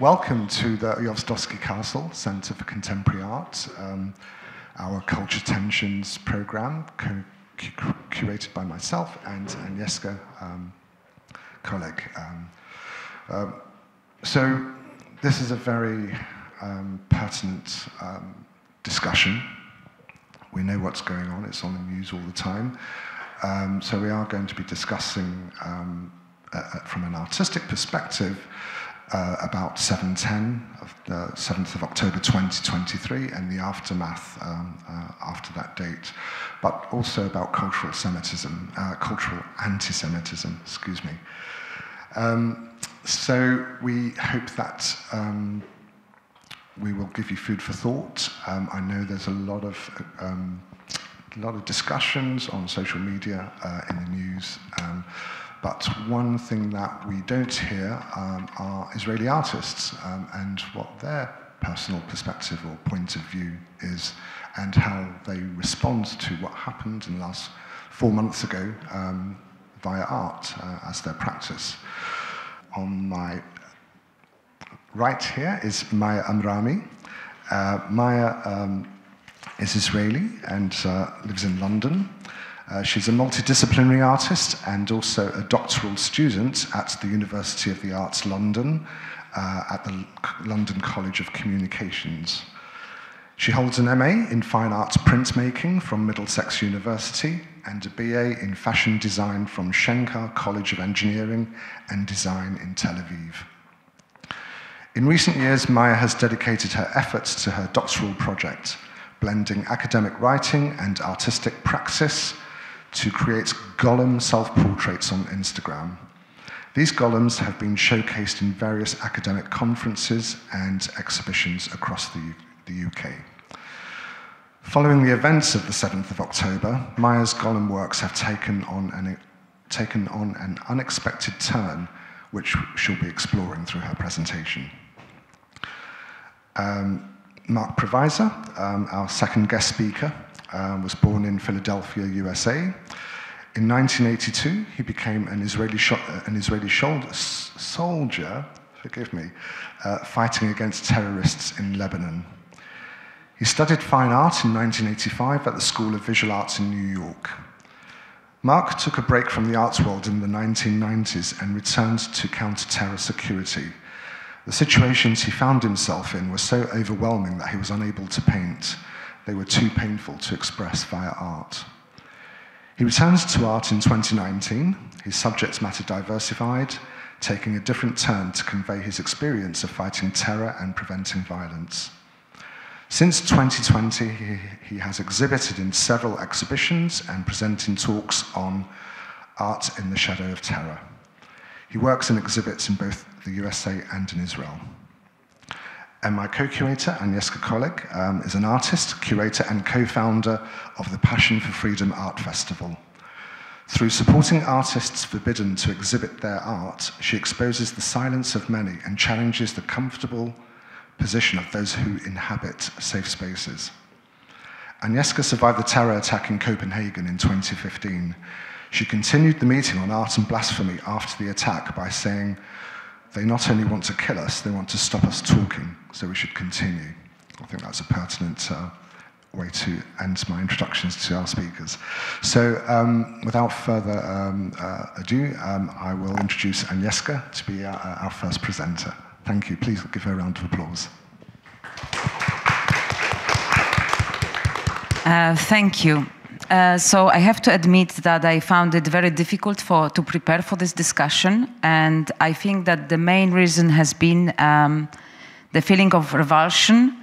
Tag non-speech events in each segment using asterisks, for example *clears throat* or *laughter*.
welcome to the Ujazdowski Castle Center for Contemporary Art, um, our Culture Tensions program, curated by myself and Agnieszka um. Um, uh, so this is a very um, pertinent um, discussion. We know what's going on, it's on the news all the time. Um, so we are going to be discussing um, uh, from an artistic perspective uh, about 710 of the 7th of October 2023 and the aftermath um, uh, after that date, but also about cultural Semitism, uh, cultural anti-Semitism, excuse me. Um, so we hope that um, we will give you food for thought. Um, I know there's a lot of um, a lot of discussions on social media uh, in the news. But one thing that we don't hear um, are Israeli artists um, and what their personal perspective or point of view is and how they respond to what happened in the last four months ago um, via art uh, as their practice. On my right here is Maya Amrami. Uh, Maya um, is Israeli and uh, lives in London. Uh, she's a multidisciplinary artist and also a doctoral student at the University of the Arts London uh, at the London College of Communications. She holds an MA in Fine Arts Printmaking from Middlesex University and a BA in Fashion Design from Shenkar College of Engineering and Design in Tel Aviv. In recent years, Maya has dedicated her efforts to her doctoral project, blending academic writing and artistic praxis to create golem self portraits on Instagram. These golems have been showcased in various academic conferences and exhibitions across the, the UK. Following the events of the 7th of October, Maya's golem works have taken on an, taken on an unexpected turn, which she'll be exploring through her presentation. Um, Marc Provisor, um, our second guest speaker, um, was born in Philadelphia, USA. In 1982, he became an Israeli, an Israeli soldier, forgive me, uh, fighting against terrorists in Lebanon. He studied fine art in 1985 at the School of Visual Arts in New York. Marc took a break from the arts world in the 1990s and returned to counter-terror security. The situations he found himself in were so overwhelming that he was unable to paint. They were too painful to express via art. He returns to art in 2019, his subject matter diversified, taking a different turn to convey his experience of fighting terror and preventing violence. Since 2020, he, he has exhibited in several exhibitions and presenting talks on art in the shadow of terror. He works and exhibits in both the USA and in Israel. And my co-curator, Agnieszka Kolek, um, is an artist, curator, and co-founder of the Passion for Freedom Art Festival. Through supporting artists forbidden to exhibit their art, she exposes the silence of many and challenges the comfortable position of those who inhabit safe spaces. Agnieszka survived the terror attack in Copenhagen in 2015. She continued the meeting on art and blasphemy after the attack by saying, they not only want to kill us, they want to stop us talking, so we should continue. I think that's a pertinent uh, way to end my introductions to our speakers. So um, without further um, uh, ado, um, I will introduce Agnieszka to be our, our first presenter. Thank you. Please give her a round of applause. Uh, thank you. Uh, so I have to admit that I found it very difficult for, to prepare for this discussion, and I think that the main reason has been um, the feeling of revulsion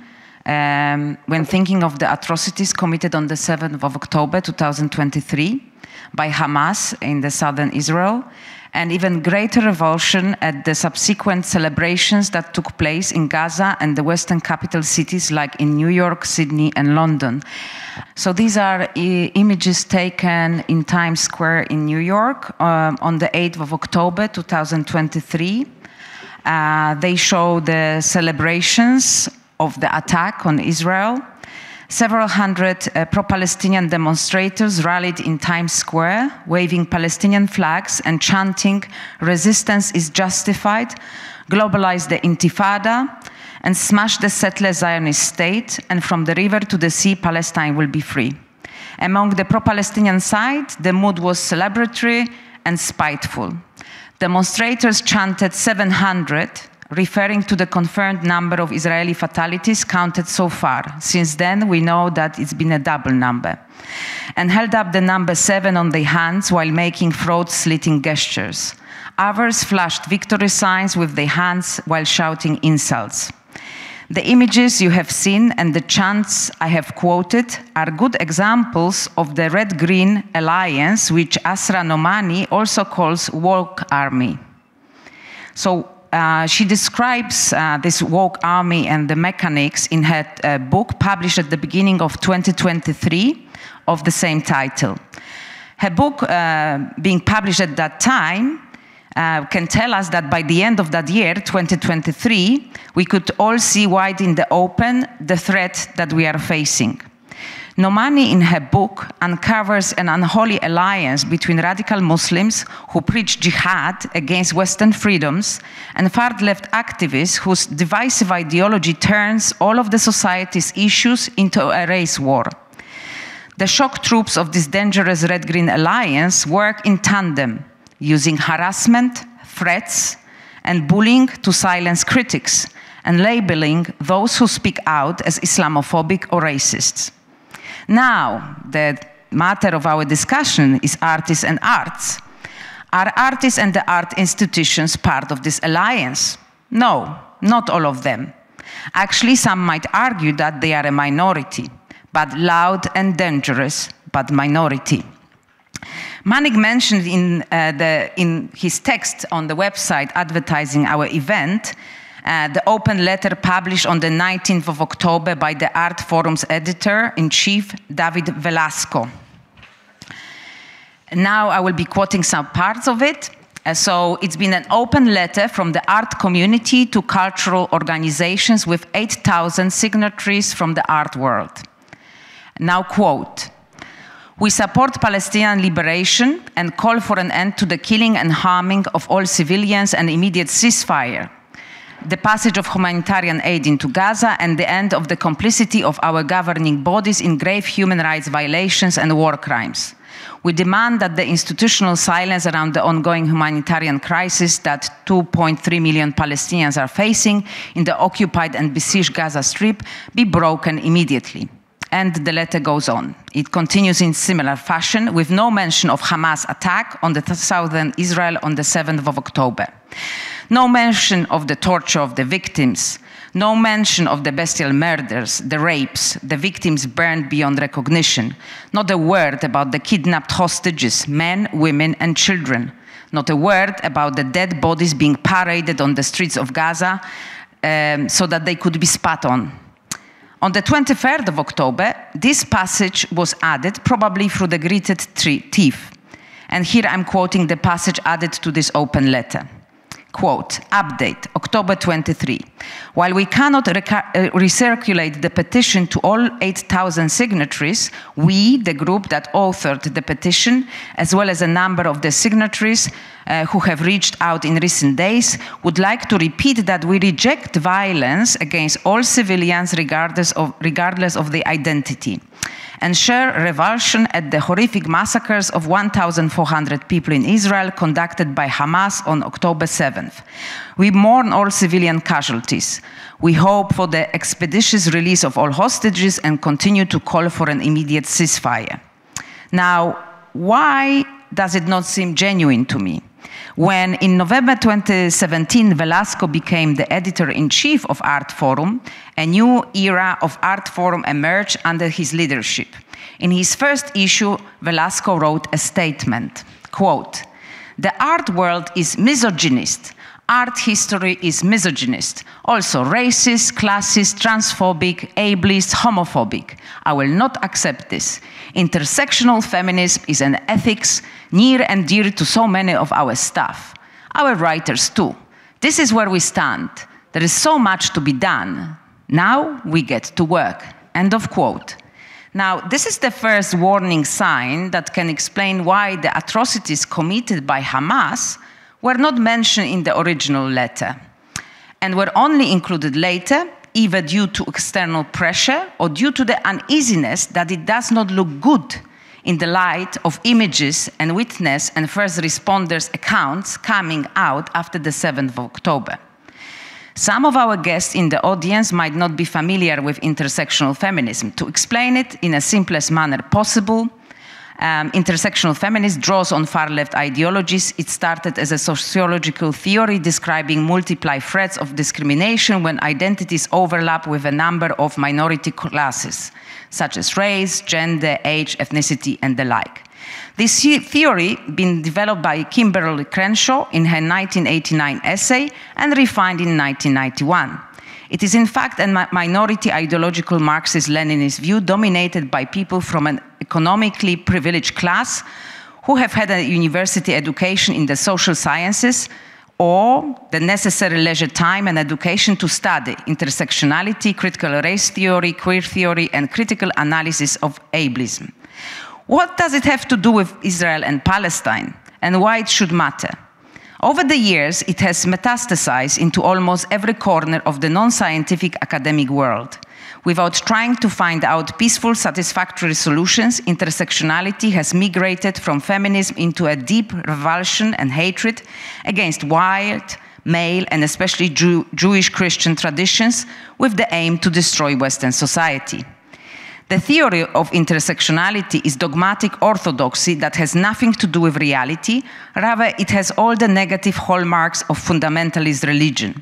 um, when thinking of the atrocities committed on the 7th of October 2023 by Hamas in the southern Israel, and even greater revulsion at the subsequent celebrations that took place in Gaza and the western capital cities like in New York, Sydney, and London. So these are images taken in Times Square in New York um, on the 8th of October 2023. Uh, they show the celebrations of the attack on Israel several hundred uh, pro Palestinian demonstrators rallied in Times Square, waving Palestinian flags and chanting, Resistance is justified, globalize the Intifada, and smash the settler Zionist state, and from the river to the sea, Palestine will be free. Among the pro Palestinian side, the mood was celebratory and spiteful. Demonstrators chanted 700, referring to the confirmed number of Israeli fatalities counted so far. Since then, we know that it's been a double number. And held up the number seven on their hands while making throat slitting gestures. Others flashed victory signs with their hands while shouting insults. The images you have seen and the chants I have quoted are good examples of the red green alliance, which Asra Nomani also calls woke army. So uh, she describes uh, this woke army and the mechanics in her uh, book published at the beginning of 2023 of the same title. Her book, uh, being published at that time, uh, can tell us that by the end of that year, 2023, we could all see wide in the open the threat that we are facing. Nomani, in her book, uncovers an unholy alliance between radical Muslims who preach jihad against Western freedoms and far left activists whose divisive ideology turns all of the society's issues into a race war. The shock troops of this dangerous red green alliance work in tandem using harassment, threats, and bullying to silence critics, and labeling those who speak out as Islamophobic or racists. Now, the matter of our discussion is artists and arts. Are artists and the art institutions part of this alliance? No, not all of them. Actually, some might argue that they are a minority, but loud and dangerous, but minority. Manick mentioned in, uh, the, in his text on the website advertising our event uh, the open letter published on the 19th of October by the Artforum's editor in chief, David Velasco. Now I will be quoting some parts of it. Uh, so it's been an open letter from the art community to cultural organizations with 8,000 signatories from the art world. Now, quote we support Palestinian liberation and call for an end to the killing and harming of all civilians and immediate ceasefire, the passage of humanitarian aid into Gaza, and the end of the complicity of our governing bodies in grave human rights violations and war crimes. We demand that the institutional silence around the ongoing humanitarian crisis that 2.3 million Palestinians are facing in the occupied and besieged Gaza Strip be broken immediately. And the letter goes on. It continues in similar fashion with no mention of Hamas attack on the southern Israel on the 7th of October. No mention of the torture of the victims. No mention of the bestial murders, the rapes, the victims burned beyond recognition. Not a word about the kidnapped hostages, men, women, and children. Not a word about the dead bodies being paraded on the streets of Gaza um, so that they could be spat on. On the 23rd of October, this passage was added, probably through the greeted thief. And here I'm quoting the passage added to this open letter. Quote, update, October 23. While we cannot uh, recirculate the petition to all 8,000 signatories, we, the group that authored the petition, as well as a number of the signatories uh, who have reached out in recent days, would like to repeat that we reject violence against all civilians regardless of, regardless of identity and share revulsion at the horrific massacres of 1,400 people in Israel conducted by Hamas on October 7th. We mourn all civilian casualties. We hope for the expeditious release of all hostages and continue to call for an immediate ceasefire. Now, why does it not seem genuine to me? When in November 2017, Velasco became the editor in chief of Artforum, a new era of Artforum emerged under his leadership. In his first issue, Velasco wrote a statement quote, The art world is misogynist. Art history is misogynist, also racist, classist, transphobic, ableist, homophobic. I will not accept this. Intersectional feminism is an ethics near and dear to so many of our staff, our writers too. This is where we stand. There is so much to be done. Now we get to work. End of quote. Now, this is the first warning sign that can explain why the atrocities committed by Hamas were not mentioned in the original letter and were only included later, either due to external pressure or due to the uneasiness that it does not look good in the light of images and witness and first responders' accounts coming out after the 7th of October. Some of our guests in the audience might not be familiar with intersectional feminism. To explain it in the simplest manner possible, um, intersectional feminism draws on far left ideologies. It started as a sociological theory describing multiple threats of discrimination when identities overlap with a number of minority classes, such as race, gender, age, ethnicity, and the like. This theory been developed by Kimberlé Crenshaw in her 1989 essay and refined in 1991. It is in fact a minority ideological Marxist-Leninist view dominated by people from an economically privileged class who have had a university education in the social sciences or the necessary leisure time and education to study intersectionality, critical race theory, queer theory, and critical analysis of ableism. What does it have to do with Israel and Palestine, and why it should matter? Over the years, it has metastasized into almost every corner of the non scientific academic world. Without trying to find out peaceful, satisfactory solutions, intersectionality has migrated from feminism into a deep revulsion and hatred against white, male, and especially Jew Jewish Christian traditions with the aim to destroy Western society. The theory of intersectionality is dogmatic orthodoxy that has nothing to do with reality, rather, it has all the negative hallmarks of fundamentalist religion.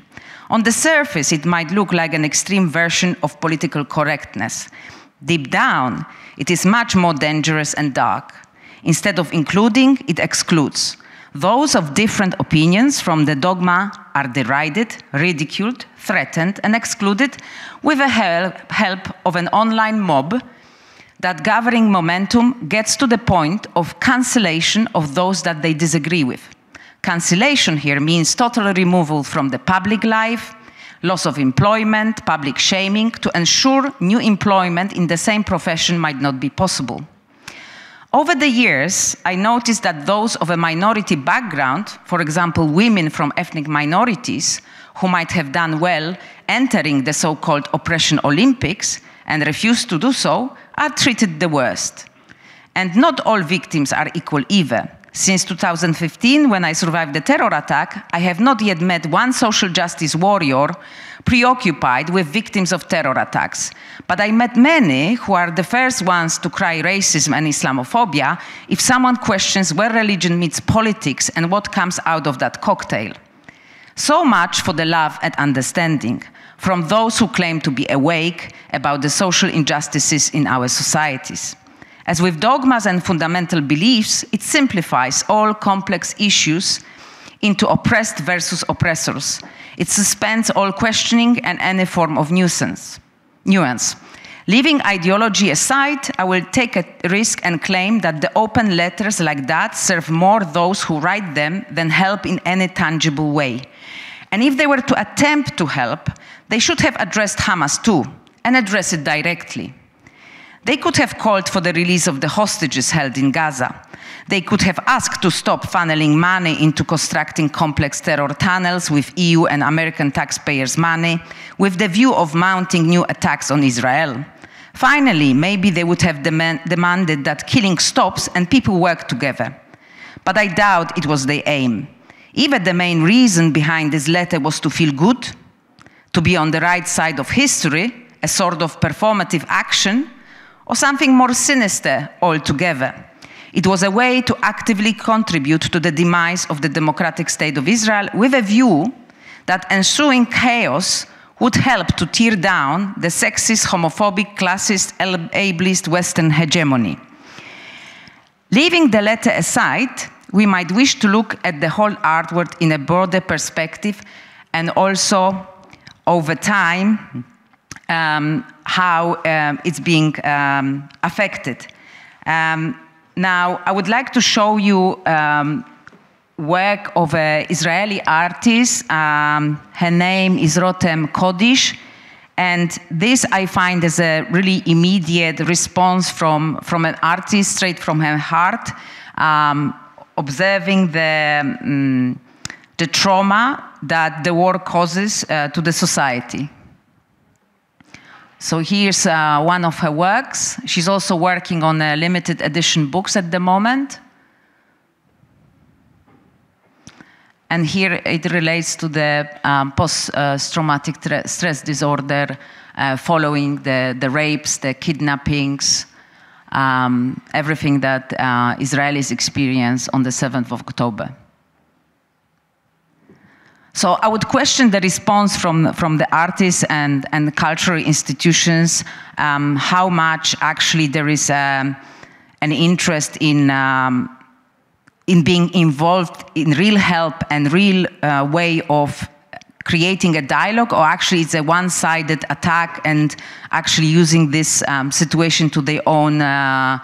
On the surface, it might look like an extreme version of political correctness. Deep down, it is much more dangerous and dark. Instead of including, it excludes. Those of different opinions from the dogma are derided, ridiculed, threatened, and excluded with the help of an online mob that gathering momentum gets to the point of cancellation of those that they disagree with. Cancellation here means total removal from the public life, loss of employment, public shaming to ensure new employment in the same profession might not be possible. Over the years, I noticed that those of a minority background, for example, women from ethnic minorities, who might have done well entering the so called oppression Olympics and refused to do so, are treated the worst. And not all victims are equal either. Since 2015, when I survived the terror attack, I have not yet met one social justice warrior preoccupied with victims of terror attacks. But I met many who are the first ones to cry racism and Islamophobia if someone questions where religion meets politics and what comes out of that cocktail. So much for the love and understanding from those who claim to be awake about the social injustices in our societies. As with dogmas and fundamental beliefs, it simplifies all complex issues into oppressed versus oppressors. It suspends all questioning and any form of nuisance, nuance. Leaving ideology aside, I will take a risk and claim that the open letters like that serve more those who write them than help in any tangible way. And if they were to attempt to help, they should have addressed Hamas too, and address it directly. They could have called for the release of the hostages held in Gaza. They could have asked to stop funneling money into constructing complex terror tunnels with EU and American taxpayers' money, with the view of mounting new attacks on Israel. Finally, maybe they would have demand, demanded that killing stops and people work together. But I doubt it was their aim. Even the main reason behind this letter was to feel good, to be on the right side of history, a sort of performative action, or something more sinister altogether. It was a way to actively contribute to the demise of the democratic state of Israel with a view that ensuing chaos would help to tear down the sexist, homophobic, classist, ableist Western hegemony. Leaving the letter aside, we might wish to look at the whole artwork in a broader perspective and also over time um, how um, it's being um, affected. Um, now, I would like to show you um, work of an Israeli artist. Her name is Rotem Kodish, And this I find as a really immediate response from, from an artist straight from her heart, um, observing the, um, the trauma that the war causes uh, to the society. So here's uh, one of her works. She's also working on limited edition books at the moment. And here it relates to the um, post-traumatic stress disorder uh, following the, the rapes, the kidnappings, um, everything that uh, Israelis experienced on the 7th of October. So I would question the response from, from the artists and, and cultural institutions, um, how much actually there is um, an interest in um, in being involved in real help and real uh, way of creating a dialogue or actually it's a one-sided attack and actually using this um, situation to their own uh,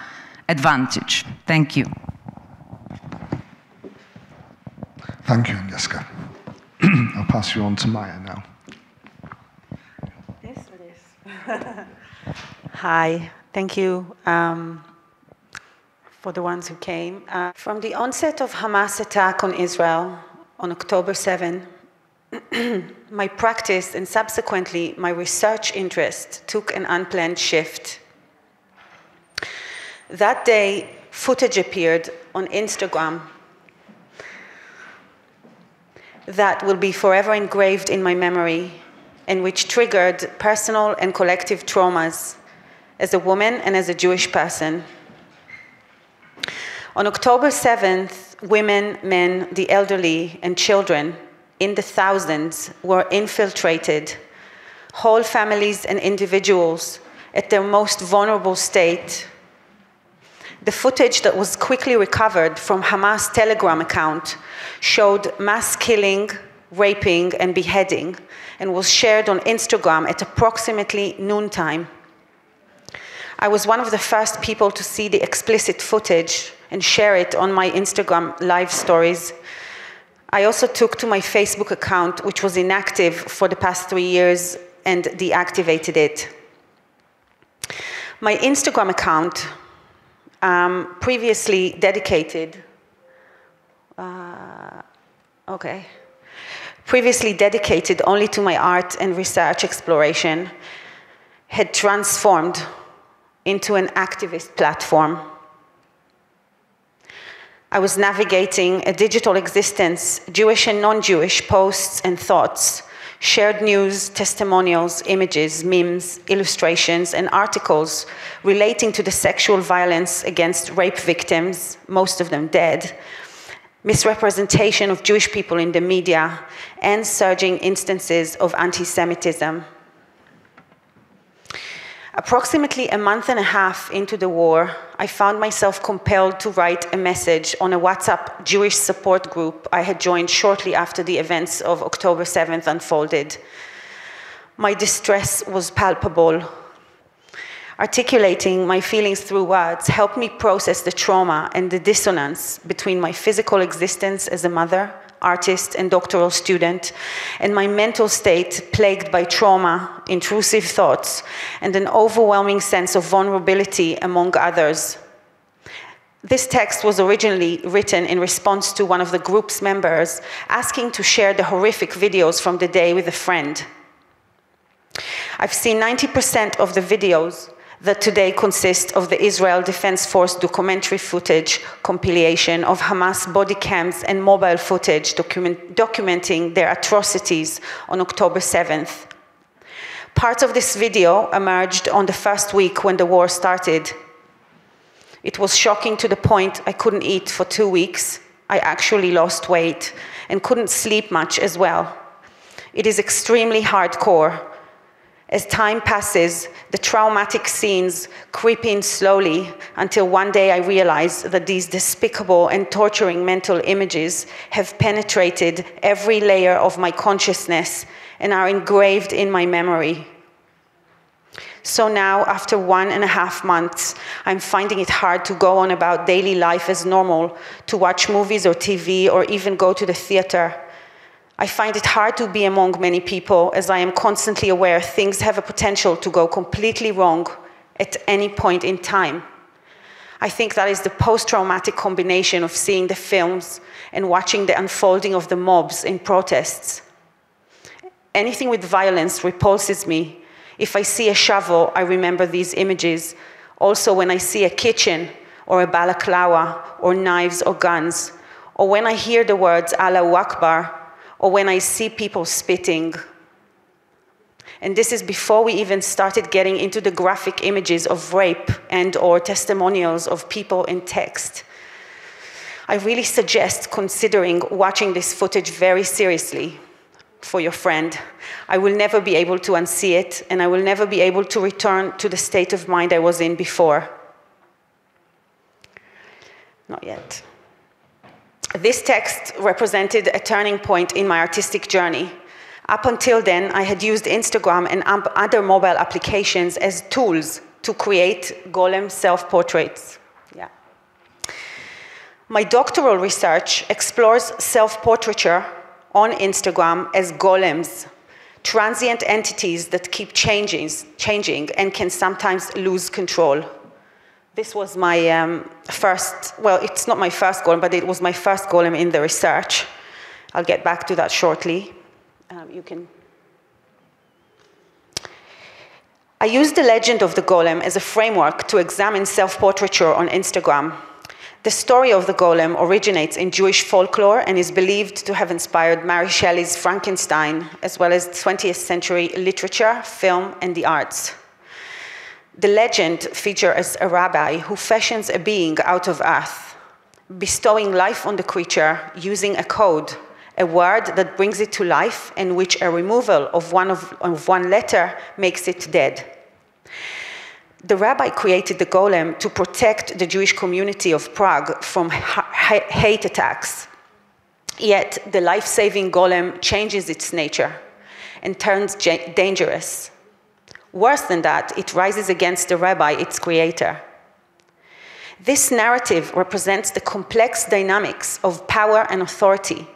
advantage. Thank you. Thank you, Agnieszka. *clears throat* I'll pass you on to Maya now. This or this? *laughs* Hi, thank you. Um, for the ones who came. Uh, from the onset of Hamas attack on Israel on October 7, *clears throat* my practice and subsequently my research interest took an unplanned shift. That day, footage appeared on Instagram that will be forever engraved in my memory and which triggered personal and collective traumas as a woman and as a Jewish person. On October 7th, women, men, the elderly, and children in the thousands were infiltrated. Whole families and individuals at their most vulnerable state. The footage that was quickly recovered from Hamas Telegram account showed mass killing, raping, and beheading, and was shared on Instagram at approximately noontime. I was one of the first people to see the explicit footage and share it on my Instagram live stories. I also took to my Facebook account, which was inactive for the past three years, and deactivated it. My Instagram account, um, previously dedicated, uh, okay, previously dedicated only to my art and research exploration, had transformed into an activist platform. I was navigating a digital existence, Jewish and non Jewish posts and thoughts, shared news, testimonials, images, memes, illustrations, and articles relating to the sexual violence against rape victims, most of them dead, misrepresentation of Jewish people in the media, and surging instances of anti Semitism. Approximately a month and a half into the war, I found myself compelled to write a message on a WhatsApp Jewish support group I had joined shortly after the events of October 7th unfolded. My distress was palpable. Articulating my feelings through words helped me process the trauma and the dissonance between my physical existence as a mother artist and doctoral student, and my mental state plagued by trauma, intrusive thoughts, and an overwhelming sense of vulnerability among others. This text was originally written in response to one of the group's members asking to share the horrific videos from the day with a friend. I've seen 90% of the videos that today consists of the Israel Defense Force documentary footage compilation of Hamas body cams and mobile footage document documenting their atrocities on October 7th. Part of this video emerged on the first week when the war started. It was shocking to the point I couldn't eat for two weeks. I actually lost weight and couldn't sleep much as well. It is extremely hardcore as time passes, the traumatic scenes creep in slowly until one day I realize that these despicable and torturing mental images have penetrated every layer of my consciousness and are engraved in my memory. So now, after one and a half months, I'm finding it hard to go on about daily life as normal, to watch movies or TV, or even go to the theater. I find it hard to be among many people as I am constantly aware things have a potential to go completely wrong at any point in time. I think that is the post traumatic combination of seeing the films and watching the unfolding of the mobs in protests. Anything with violence repulses me. If I see a shovel, I remember these images. Also, when I see a kitchen or a balaclava or knives or guns, or when I hear the words Allahu Akbar, or when I see people spitting. And this is before we even started getting into the graphic images of rape and or testimonials of people in text. I really suggest considering watching this footage very seriously for your friend. I will never be able to unsee it, and I will never be able to return to the state of mind I was in before. Not yet. This text represented a turning point in my artistic journey. Up until then, I had used Instagram and other mobile applications as tools to create golem self-portraits. Yeah. My doctoral research explores self-portraiture on Instagram as golems, transient entities that keep changing, changing and can sometimes lose control. This was my um, first, well, it's not my first golem, but it was my first golem in the research. I'll get back to that shortly. Um, you can. I used the legend of the golem as a framework to examine self-portraiture on Instagram. The story of the golem originates in Jewish folklore and is believed to have inspired Mary Shelley's Frankenstein, as well as 20th century literature, film, and the arts. The legend features a rabbi who fashions a being out of earth, bestowing life on the creature using a code, a word that brings it to life and which a removal of one, of, of one letter makes it dead. The rabbi created the golem to protect the Jewish community of Prague from ha hate attacks. Yet the life saving golem changes its nature and turns dangerous. Worse than that, it rises against the rabbi, its creator. This narrative represents the complex dynamics of power and authority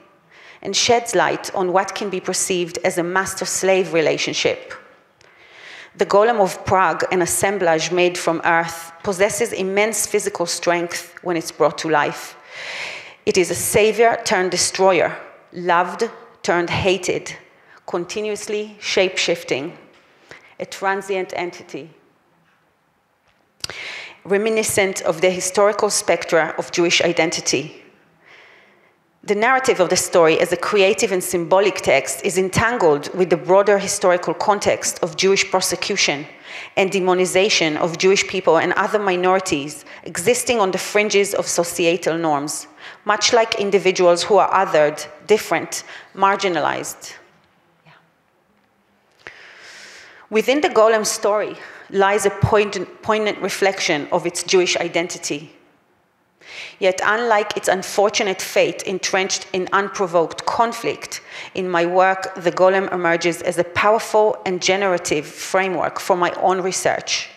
and sheds light on what can be perceived as a master slave relationship. The golem of Prague, an assemblage made from earth, possesses immense physical strength when it's brought to life. It is a savior turned destroyer, loved turned hated, continuously shape shifting a transient entity, reminiscent of the historical spectra of Jewish identity. The narrative of the story as a creative and symbolic text is entangled with the broader historical context of Jewish persecution and demonization of Jewish people and other minorities existing on the fringes of societal norms, much like individuals who are othered, different, marginalized. Within the golem story lies a poignant reflection of its Jewish identity. Yet, unlike its unfortunate fate entrenched in unprovoked conflict, in my work, the golem emerges as a powerful and generative framework for my own research,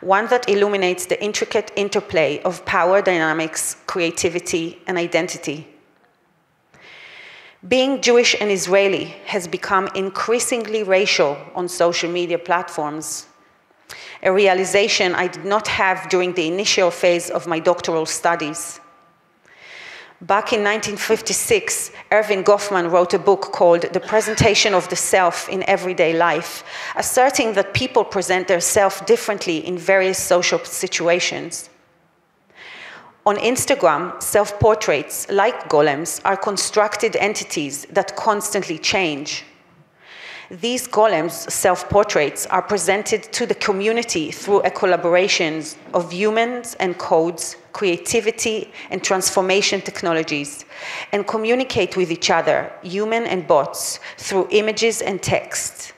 one that illuminates the intricate interplay of power dynamics, creativity, and identity. Being Jewish and Israeli has become increasingly racial on social media platforms, a realization I did not have during the initial phase of my doctoral studies. Back in 1956, Erving Goffman wrote a book called The Presentation of the Self in Everyday Life, asserting that people present their self differently in various social situations. On Instagram, self portraits, like golems, are constructed entities that constantly change. These golems, self portraits, are presented to the community through a collaboration of humans and codes, creativity and transformation technologies, and communicate with each other, human and bots, through images and text.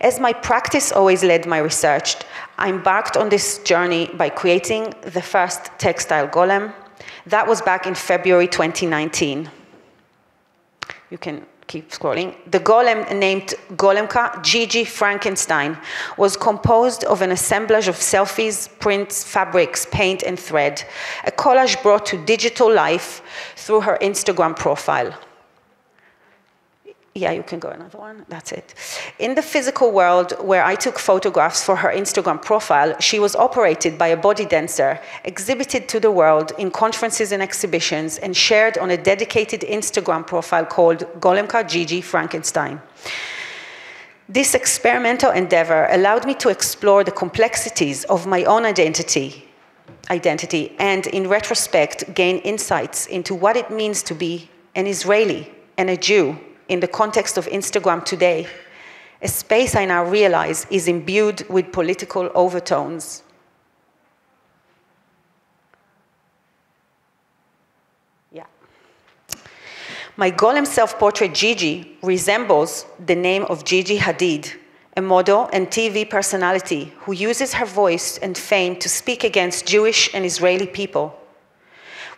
As my practice always led my research, I embarked on this journey by creating the first textile golem. That was back in February 2019. You can keep scrolling. The golem named Golemka Gigi Frankenstein was composed of an assemblage of selfies, prints, fabrics, paint, and thread, a collage brought to digital life through her Instagram profile. Yeah, you can go another one. That's it. In the physical world, where I took photographs for her Instagram profile, she was operated by a body dancer, exhibited to the world in conferences and exhibitions, and shared on a dedicated Instagram profile called Golemka Gigi Frankenstein. This experimental endeavor allowed me to explore the complexities of my own identity, identity and, in retrospect, gain insights into what it means to be an Israeli and a Jew in the context of Instagram today, a space I now realize is imbued with political overtones. Yeah. My golem self-portrait Gigi resembles the name of Gigi Hadid, a model and TV personality who uses her voice and fame to speak against Jewish and Israeli people.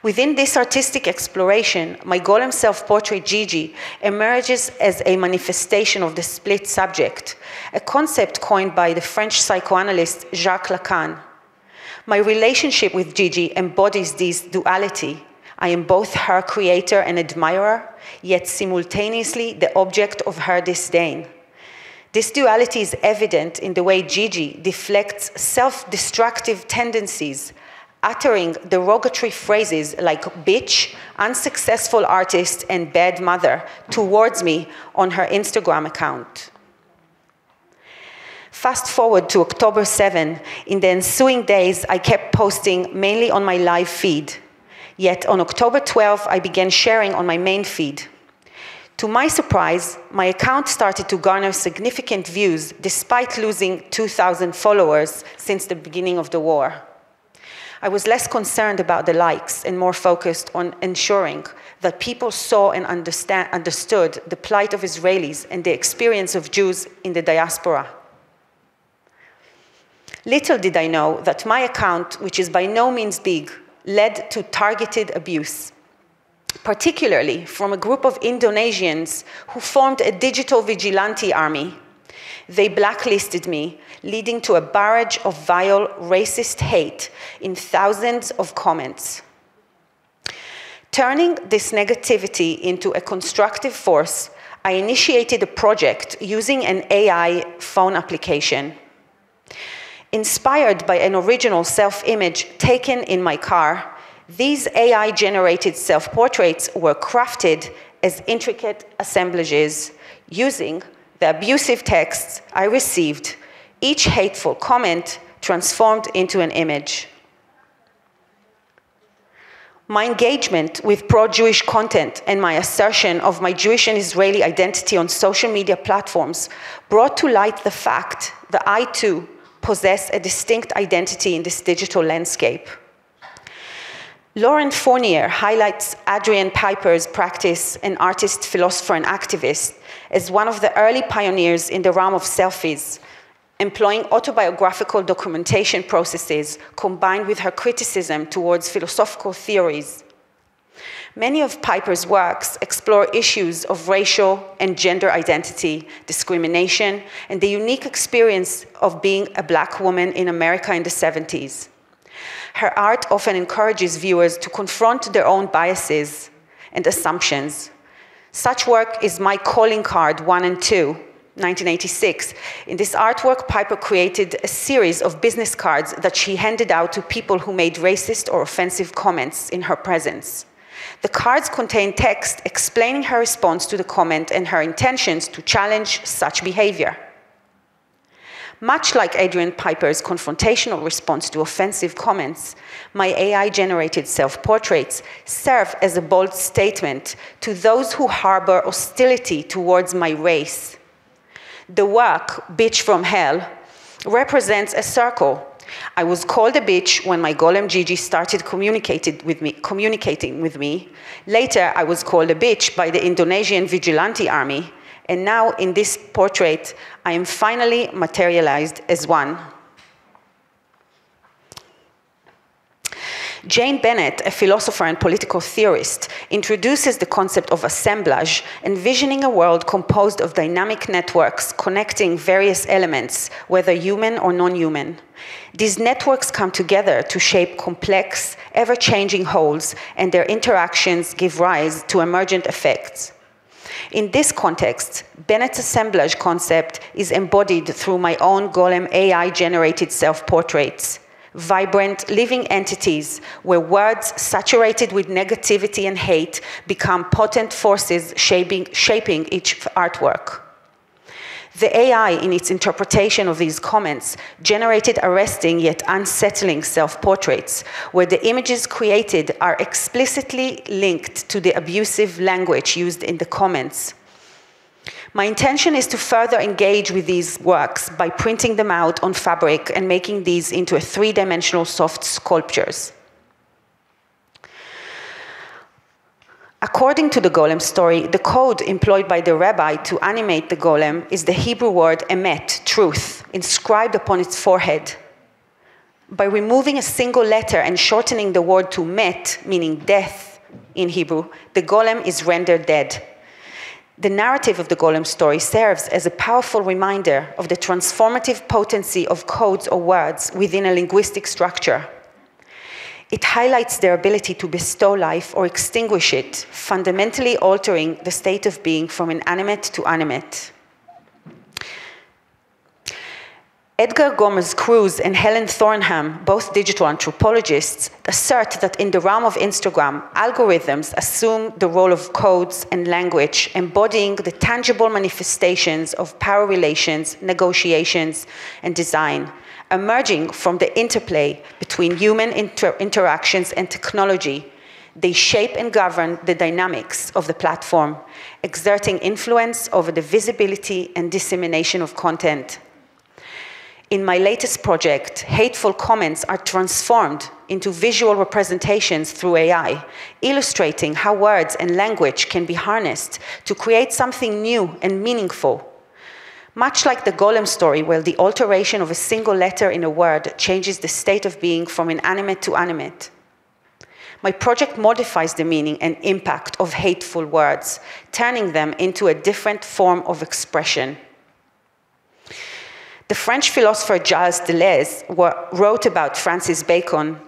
Within this artistic exploration, my golem self-portrait Gigi emerges as a manifestation of the split subject, a concept coined by the French psychoanalyst Jacques Lacan. My relationship with Gigi embodies this duality. I am both her creator and admirer, yet simultaneously the object of her disdain. This duality is evident in the way Gigi deflects self-destructive tendencies uttering derogatory phrases like bitch, unsuccessful artist, and bad mother towards me on her Instagram account. Fast forward to October 7, in the ensuing days, I kept posting mainly on my live feed. Yet on October 12, I began sharing on my main feed. To my surprise, my account started to garner significant views despite losing 2,000 followers since the beginning of the war. I was less concerned about the likes and more focused on ensuring that people saw and understood the plight of Israelis and the experience of Jews in the diaspora. Little did I know that my account, which is by no means big, led to targeted abuse, particularly from a group of Indonesians who formed a digital vigilante army. They blacklisted me leading to a barrage of vile racist hate in thousands of comments. Turning this negativity into a constructive force, I initiated a project using an AI phone application. Inspired by an original self-image taken in my car, these AI-generated self-portraits were crafted as intricate assemblages using the abusive texts I received each hateful comment transformed into an image. My engagement with pro-Jewish content and my assertion of my Jewish and Israeli identity on social media platforms brought to light the fact that I too possess a distinct identity in this digital landscape. Laurent Fournier highlights Adrian Piper's practice, as an artist, philosopher, and activist, as one of the early pioneers in the realm of selfies, employing autobiographical documentation processes combined with her criticism towards philosophical theories. Many of Piper's works explore issues of racial and gender identity, discrimination, and the unique experience of being a black woman in America in the 70s. Her art often encourages viewers to confront their own biases and assumptions. Such work is My Calling Card 1 and 2, 1986. In this artwork, Piper created a series of business cards that she handed out to people who made racist or offensive comments in her presence. The cards contain text explaining her response to the comment and her intentions to challenge such behavior. Much like Adrian Piper's confrontational response to offensive comments, my AI-generated self-portraits serve as a bold statement to those who harbor hostility towards my race the work, Bitch from Hell, represents a circle. I was called a bitch when my golem Gigi started with me, communicating with me. Later, I was called a bitch by the Indonesian vigilante army. And now, in this portrait, I am finally materialized as one. Jane Bennett, a philosopher and political theorist, introduces the concept of assemblage, envisioning a world composed of dynamic networks connecting various elements, whether human or non-human. These networks come together to shape complex, ever-changing wholes, and their interactions give rise to emergent effects. In this context, Bennett's assemblage concept is embodied through my own Golem AI generated self portraits vibrant, living entities where words saturated with negativity and hate become potent forces shaping, shaping each artwork. The AI, in its interpretation of these comments, generated arresting yet unsettling self portraits, where the images created are explicitly linked to the abusive language used in the comments. My intention is to further engage with these works by printing them out on fabric and making these into three dimensional soft sculptures. According to the golem story, the code employed by the rabbi to animate the golem is the Hebrew word emet, truth, inscribed upon its forehead. By removing a single letter and shortening the word to met, meaning death in Hebrew, the golem is rendered dead. The narrative of the Golem story serves as a powerful reminder of the transformative potency of codes or words within a linguistic structure. It highlights their ability to bestow life or extinguish it, fundamentally altering the state of being from inanimate to animate. Edgar Gomez Cruz and Helen Thornham, both digital anthropologists, assert that in the realm of Instagram, algorithms assume the role of codes and language, embodying the tangible manifestations of power relations, negotiations, and design, emerging from the interplay between human inter interactions and technology. They shape and govern the dynamics of the platform, exerting influence over the visibility and dissemination of content in my latest project, hateful comments are transformed into visual representations through AI, illustrating how words and language can be harnessed to create something new and meaningful. Much like the golem story, where the alteration of a single letter in a word changes the state of being from inanimate to animate. My project modifies the meaning and impact of hateful words, turning them into a different form of expression. The French philosopher Gilles Deleuze wrote about Francis Bacon,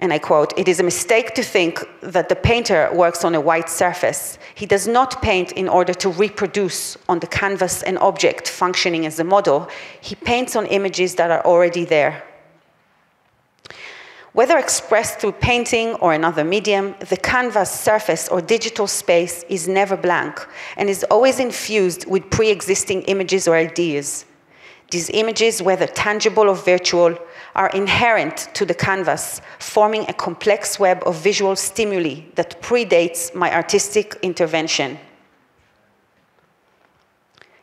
and I quote, It is a mistake to think that the painter works on a white surface. He does not paint in order to reproduce on the canvas an object functioning as a model. He paints on images that are already there. Whether expressed through painting or another medium, the canvas, surface, or digital space is never blank and is always infused with pre existing images or ideas. These images, whether tangible or virtual, are inherent to the canvas, forming a complex web of visual stimuli that predates my artistic intervention.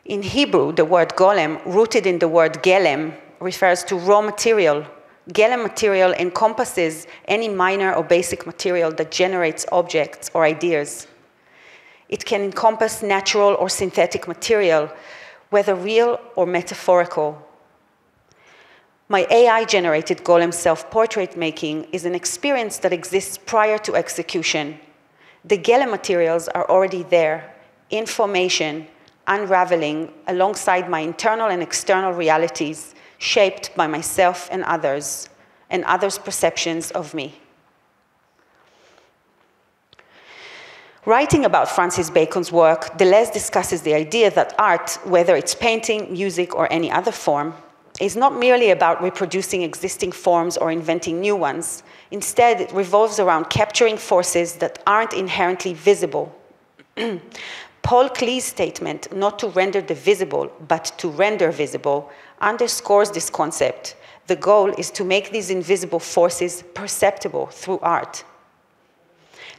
In Hebrew, the word golem, rooted in the word gelem, refers to raw material. Gelem material encompasses any minor or basic material that generates objects or ideas. It can encompass natural or synthetic material, whether real or metaphorical. My AI generated Golem self portrait making is an experience that exists prior to execution. The Golem materials are already there, information unraveling alongside my internal and external realities, shaped by myself and others, and others' perceptions of me. Writing about Francis Bacon's work, Deleuze discusses the idea that art, whether it's painting, music, or any other form, is not merely about reproducing existing forms or inventing new ones. Instead, it revolves around capturing forces that aren't inherently visible. *clears throat* Paul Klee's statement, not to render the visible, but to render visible, underscores this concept. The goal is to make these invisible forces perceptible through art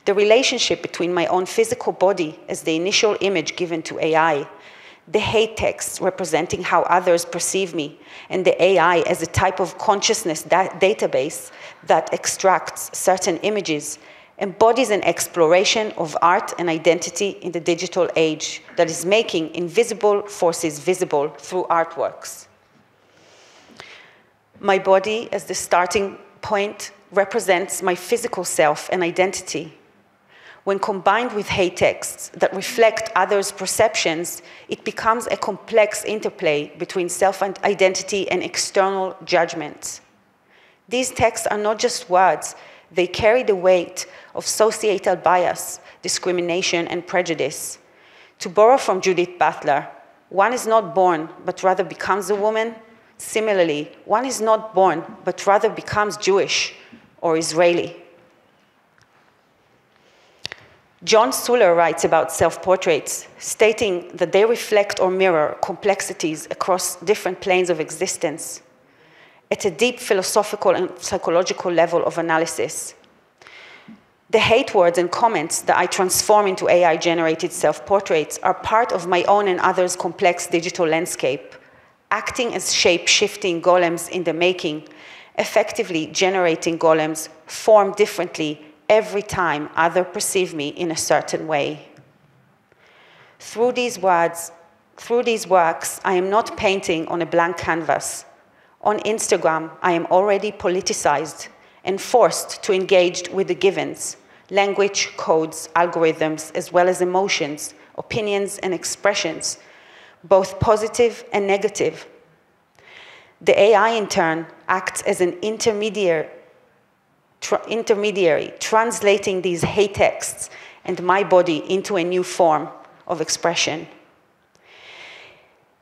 the relationship between my own physical body as the initial image given to AI, the hate text representing how others perceive me, and the AI as a type of consciousness da database that extracts certain images embodies an exploration of art and identity in the digital age that is making invisible forces visible through artworks. My body, as the starting point, represents my physical self and identity when combined with hate texts that reflect others' perceptions, it becomes a complex interplay between self identity and external judgments. These texts are not just words, they carry the weight of societal bias, discrimination, and prejudice. To borrow from Judith Butler, one is not born, but rather becomes a woman. Similarly, one is not born, but rather becomes Jewish or Israeli. John Suler writes about self portraits, stating that they reflect or mirror complexities across different planes of existence at a deep philosophical and psychological level of analysis. The hate words and comments that I transform into AI generated self portraits are part of my own and others' complex digital landscape, acting as shape shifting golems in the making, effectively generating golems formed differently every time others perceive me in a certain way. Through these words, through these works, I am not painting on a blank canvas. On Instagram, I am already politicized and forced to engage with the givens, language, codes, algorithms, as well as emotions, opinions, and expressions, both positive and negative. The AI, in turn, acts as an intermediary, tra intermediary translating these hate texts and my body into a new form of expression.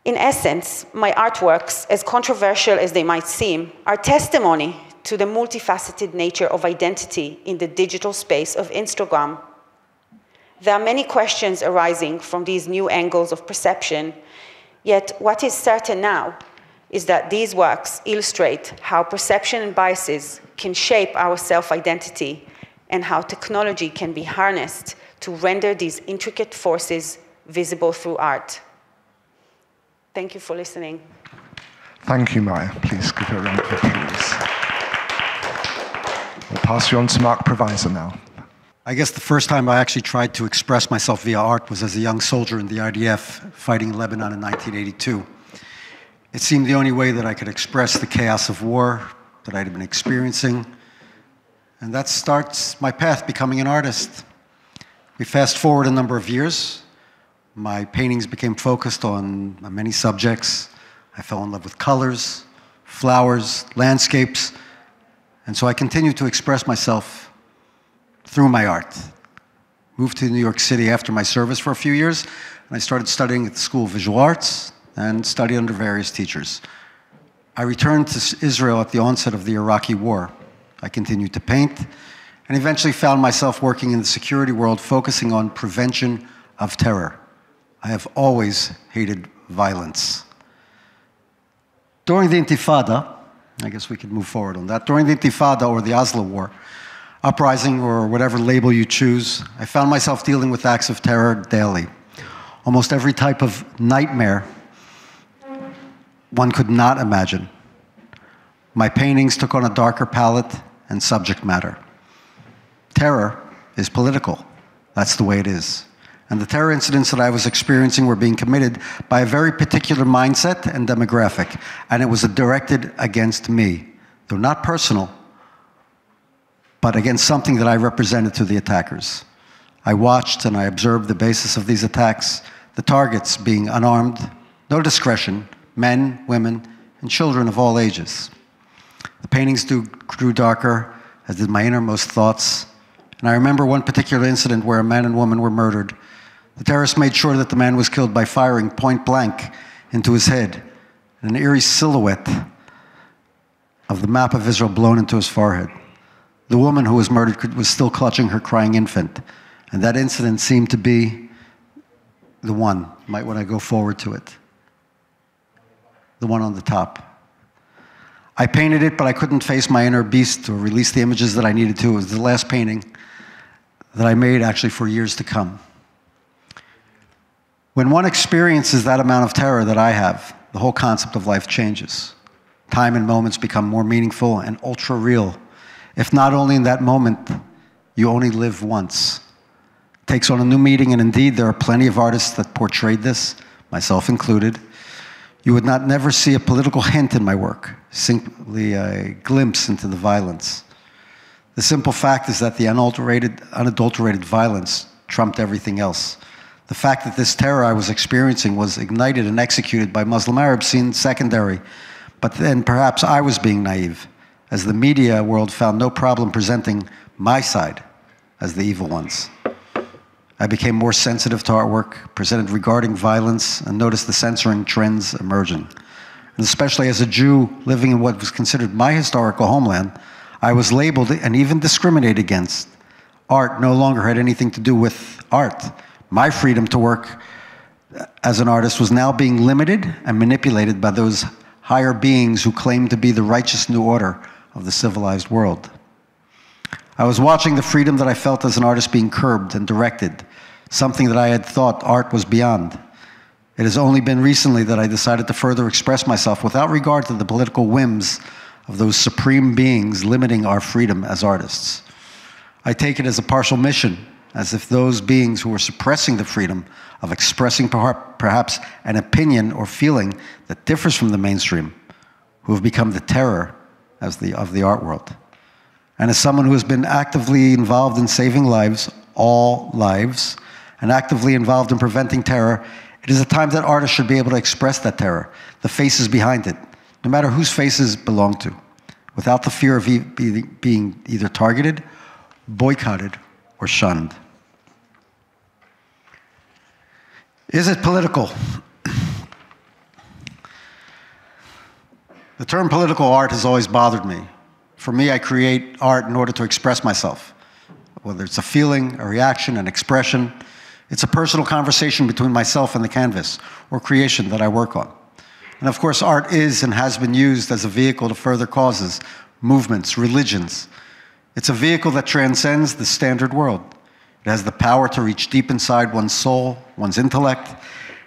In essence, my artworks, as controversial as they might seem, are testimony to the multifaceted nature of identity in the digital space of Instagram. There are many questions arising from these new angles of perception, yet what is certain now is that these works illustrate how perception and biases can shape our self identity and how technology can be harnessed to render these intricate forces visible through art. Thank you for listening. Thank you, Maya. Please give her a round of applause. I'll pass you on to Marc Provisor now. I guess the first time I actually tried to express myself via art was as a young soldier in the IDF fighting in Lebanon in 1982. It seemed the only way that I could express the chaos of war that I'd been experiencing. And that starts my path becoming an artist. We fast forward a number of years. My paintings became focused on many subjects. I fell in love with colors, flowers, landscapes, and so I continued to express myself through my art. Moved to New York City after my service for a few years, and I started studying at the School of Visual Arts and studied under various teachers. I returned to Israel at the onset of the Iraqi war. I continued to paint and eventually found myself working in the security world focusing on prevention of terror. I have always hated violence. During the Intifada, I guess we could move forward on that. During the Intifada or the Oslo War, uprising or whatever label you choose, I found myself dealing with acts of terror daily. Almost every type of nightmare one could not imagine. My paintings took on a darker palette and subject matter. Terror is political. That's the way it is. And the terror incidents that I was experiencing were being committed by a very particular mindset and demographic, and it was directed against me, though not personal, but against something that I represented to the attackers. I watched and I observed the basis of these attacks, the targets being unarmed, no discretion, men, women, and children of all ages. The paintings grew darker, as did my innermost thoughts. And I remember one particular incident where a man and woman were murdered the terrorists made sure that the man was killed by firing point blank into his head, and an eerie silhouette of the map of Israel blown into his forehead. The woman who was murdered was still clutching her crying infant, and that incident seemed to be the one. Might want to go forward to it. The one on the top. I painted it, but I couldn't face my inner beast or release the images that I needed to. It was the last painting that I made actually for years to come. When one experiences that amount of terror that I have, the whole concept of life changes. Time and moments become more meaningful and ultra real. If not only in that moment, you only live once. It takes on a new meaning, and indeed, there are plenty of artists that portrayed this, myself included. You would not never see a political hint in my work, simply a glimpse into the violence. The simple fact is that the unadulterated, unadulterated violence trumped everything else. The fact that this terror I was experiencing was ignited and executed by Muslim Arabs seemed secondary. But then perhaps I was being naive, as the media world found no problem presenting my side as the evil ones. I became more sensitive to artwork presented regarding violence and noticed the censoring trends emerging. And especially as a Jew living in what was considered my historical homeland, I was labeled and even discriminated against. Art no longer had anything to do with art. My freedom to work as an artist was now being limited and manipulated by those higher beings who claimed to be the righteous new order of the civilized world. I was watching the freedom that I felt as an artist being curbed and directed, something that I had thought art was beyond. It has only been recently that I decided to further express myself without regard to the political whims of those supreme beings limiting our freedom as artists. I take it as a partial mission, as if those beings who were suppressing the freedom of expressing perhaps an opinion or feeling that differs from the mainstream, who have become the terror as the, of the art world. And as someone who has been actively involved in saving lives, all lives, and actively involved in preventing terror, it is a time that artists should be able to express that terror, the faces behind it, no matter whose faces belong to, without the fear of e being either targeted, boycotted, or shunned. Is it political? the term political art has always bothered me. For me, I create art in order to express myself, whether it's a feeling, a reaction, an expression. It's a personal conversation between myself and the canvas or creation that I work on. And of course, art is and has been used as a vehicle to further causes, movements, religions. It's a vehicle that transcends the standard world. It has the power to reach deep inside one's soul, one's intellect.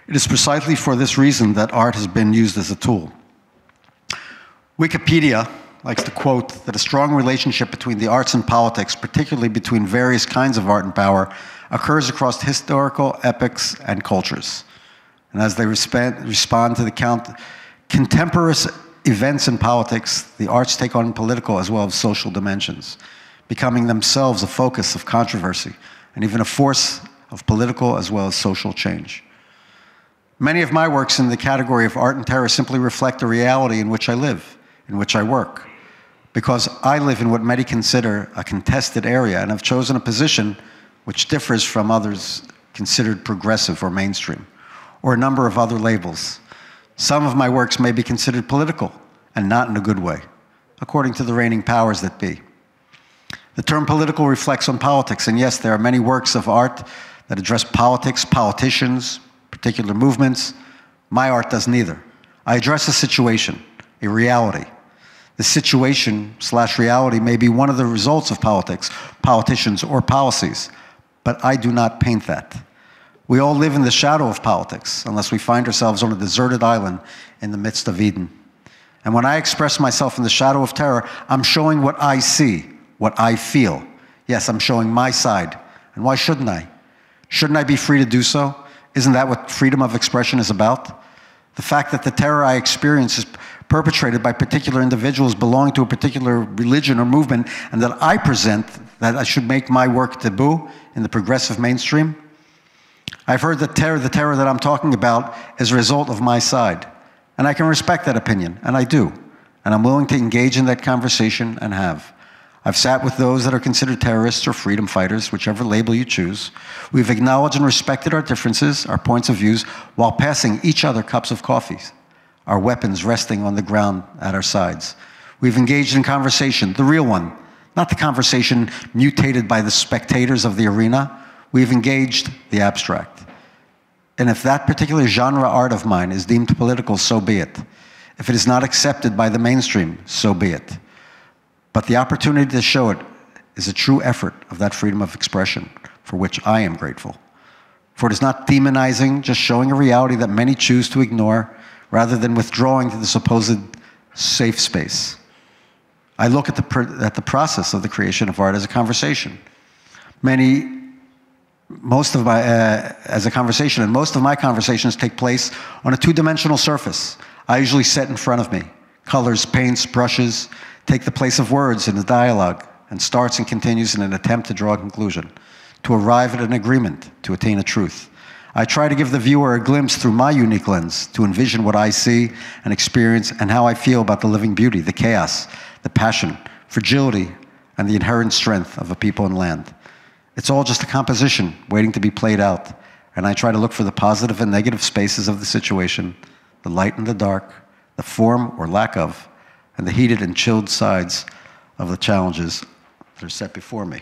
It is precisely for this reason that art has been used as a tool. Wikipedia likes to quote that a strong relationship between the arts and politics, particularly between various kinds of art and power, occurs across historical epochs and cultures. And as they respond, respond to the count, contemporaneous events in politics, the arts take on political as well as social dimensions, becoming themselves a focus of controversy and even a force of political as well as social change. Many of my works in the category of art and terror simply reflect the reality in which I live, in which I work because I live in what many consider a contested area and have chosen a position which differs from others considered progressive or mainstream, or a number of other labels. Some of my works may be considered political, and not in a good way, according to the reigning powers that be. The term political reflects on politics, and yes, there are many works of art that address politics, politicians, particular movements. My art does neither. I address a situation, a reality, the situation slash reality may be one of the results of politics, politicians, or policies, but I do not paint that. We all live in the shadow of politics unless we find ourselves on a deserted island in the midst of Eden. And when I express myself in the shadow of terror, I'm showing what I see, what I feel. Yes, I'm showing my side. And why shouldn't I? Shouldn't I be free to do so? Isn't that what freedom of expression is about? The fact that the terror I experience is perpetrated by particular individuals belonging to a particular religion or movement, and that I present that I should make my work taboo in the progressive mainstream? I've heard that terror, the terror that I'm talking about, is a result of my side. And I can respect that opinion, and I do. And I'm willing to engage in that conversation and have. I've sat with those that are considered terrorists or freedom fighters, whichever label you choose. We've acknowledged and respected our differences, our points of views, while passing each other cups of coffee our weapons resting on the ground at our sides. We've engaged in conversation, the real one, not the conversation mutated by the spectators of the arena. We've engaged the abstract. And if that particular genre art of mine is deemed political, so be it. If it is not accepted by the mainstream, so be it. But the opportunity to show it is a true effort of that freedom of expression, for which I am grateful. For it is not demonizing, just showing a reality that many choose to ignore rather than withdrawing to the supposed safe space. I look at the, at the process of the creation of art as a conversation. Many, most of my, uh, as a conversation, and most of my conversations take place on a two dimensional surface. I usually set in front of me. Colors, paints, brushes take the place of words in the dialogue and starts and continues in an attempt to draw a conclusion, to arrive at an agreement, to attain a truth. I try to give the viewer a glimpse through my unique lens to envision what I see and experience and how I feel about the living beauty, the chaos, the passion, fragility, and the inherent strength of a people and land. It's all just a composition waiting to be played out. And I try to look for the positive and negative spaces of the situation, the light and the dark, the form or lack of, and the heated and chilled sides of the challenges that are set before me.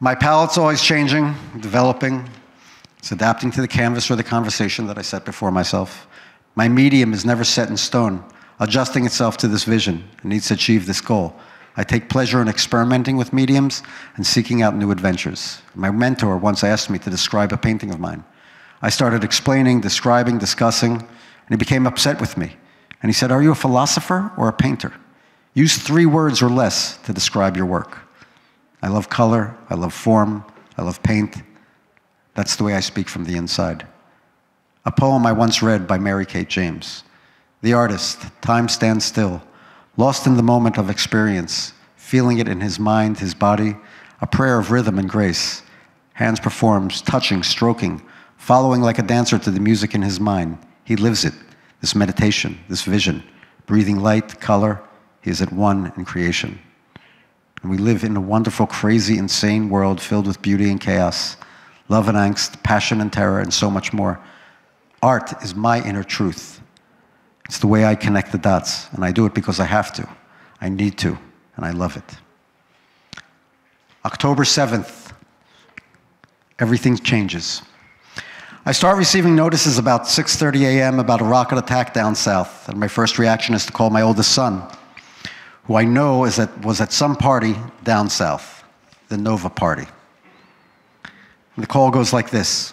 My palette's always changing, developing. It's adapting to the canvas or the conversation that I set before myself. My medium is never set in stone, adjusting itself to this vision. It needs to achieve this goal. I take pleasure in experimenting with mediums and seeking out new adventures. My mentor once asked me to describe a painting of mine. I started explaining, describing, discussing, and he became upset with me. And he said, Are you a philosopher or a painter? Use three words or less to describe your work. I love color, I love form, I love paint. That's the way I speak from the inside. A poem I once read by Mary Kate James. The artist, time stands still, lost in the moment of experience, feeling it in his mind, his body, a prayer of rhythm and grace. Hands performs, touching, stroking, following like a dancer to the music in his mind. He lives it, this meditation, this vision, breathing light, color. He is at one in creation. And we live in a wonderful, crazy, insane world filled with beauty and chaos, love and angst, passion and terror, and so much more. Art is my inner truth. It's the way I connect the dots, and I do it because I have to. I need to, and I love it. October 7th, everything changes. I start receiving notices about 6:30 a.m. about a rocket attack down south, and my first reaction is to call my oldest son, who I know is at, was at some party down south, the Nova Party. And the call goes like this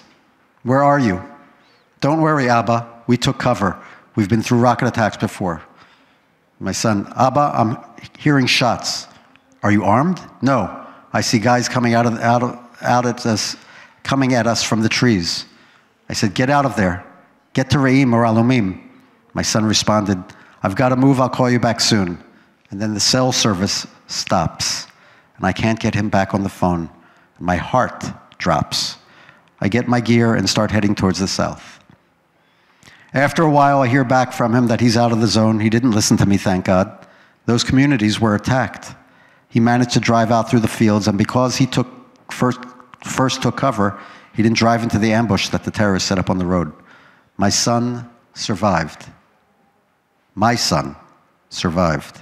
Where are you? Don't worry, Abba. We took cover. We've been through rocket attacks before. My son, Abba, I'm hearing shots. Are you armed? No. I see guys coming out, of, out, of, out at us, coming at us from the trees. I said, Get out of there. Get to Re'im or Alumim. My son responded, I've got to move. I'll call you back soon. And then the cell service stops, and I can't get him back on the phone. My heart drops. I get my gear and start heading towards the south. After a while, I hear back from him that he's out of the zone. He didn't listen to me, thank God. Those communities were attacked. He managed to drive out through the fields, and because he took first, first took cover, he didn't drive into the ambush that the terrorists set up on the road. My son survived. My son survived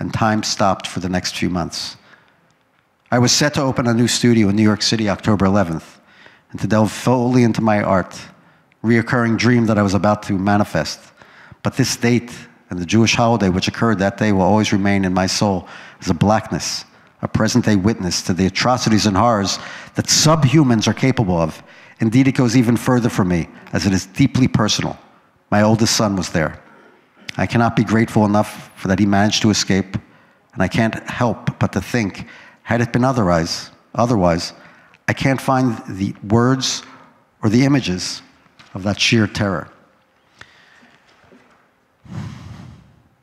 and time stopped for the next few months. I was set to open a new studio in New York City October 11th and to delve fully into my art, reoccurring dream that I was about to manifest. But this date and the Jewish holiday which occurred that day will always remain in my soul as a blackness, a present day witness to the atrocities and horrors that subhumans are capable of. Indeed, it goes even further for me, as it is deeply personal. My oldest son was there. I cannot be grateful enough for that he managed to escape, and I can't help but to think, had it been otherwise, otherwise, I can't find the words or the images of that sheer terror.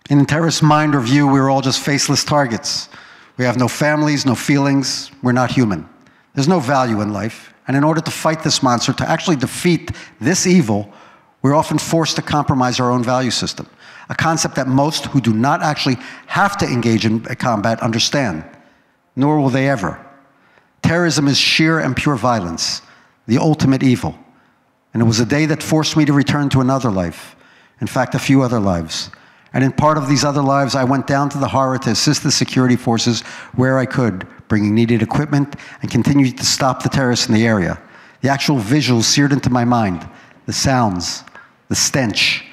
In terrorist mind or view, we're all just faceless targets. We have no families, no feelings, we're not human. There's no value in life. And in order to fight this monster, to actually defeat this evil, we're often forced to compromise our own value system a concept that most who do not actually have to engage in combat understand, nor will they ever. Terrorism is sheer and pure violence, the ultimate evil. And it was a day that forced me to return to another life, in fact, a few other lives. And in part of these other lives, I went down to the Hara to assist the security forces where I could, bringing needed equipment and continued to stop the terrorists in the area. The actual visuals seared into my mind the sounds, the stench,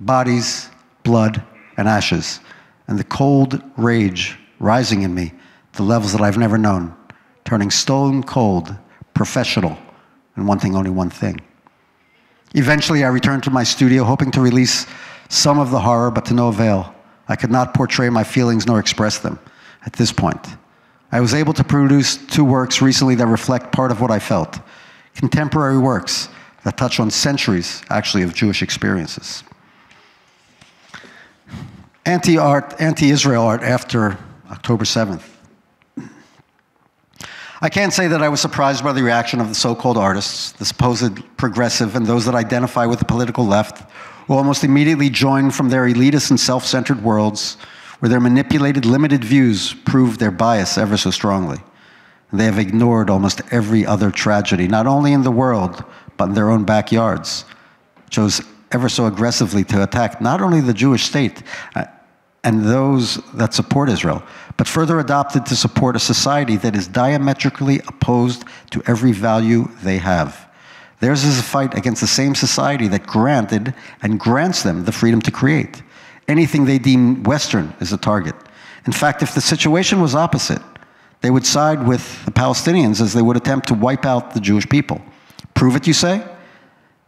bodies, blood, and ashes, and the cold rage rising in me to levels that I've never known, turning stone cold, professional, and wanting only one thing. Eventually, I returned to my studio, hoping to release some of the horror, but to no avail. I could not portray my feelings nor express them at this point. I was able to produce two works recently that reflect part of what I felt contemporary works that touch on centuries, actually, of Jewish experiences anti art, anti Israel art after October 7th. I can't say that I was surprised by the reaction of the so called artists, the supposed progressive, and those that identify with the political left, who almost immediately join from their elitist and self centered worlds where their manipulated, limited views prove their bias ever so strongly. They have ignored almost every other tragedy, not only in the world, but in their own backyards. Chose ever so aggressively to attack not only the Jewish state uh, and those that support Israel, but further adopted to support a society that is diametrically opposed to every value they have. Theirs is a fight against the same society that granted and grants them the freedom to create. Anything they deem Western is a target. In fact, if the situation was opposite, they would side with the Palestinians as they would attempt to wipe out the Jewish people. Prove it, you say?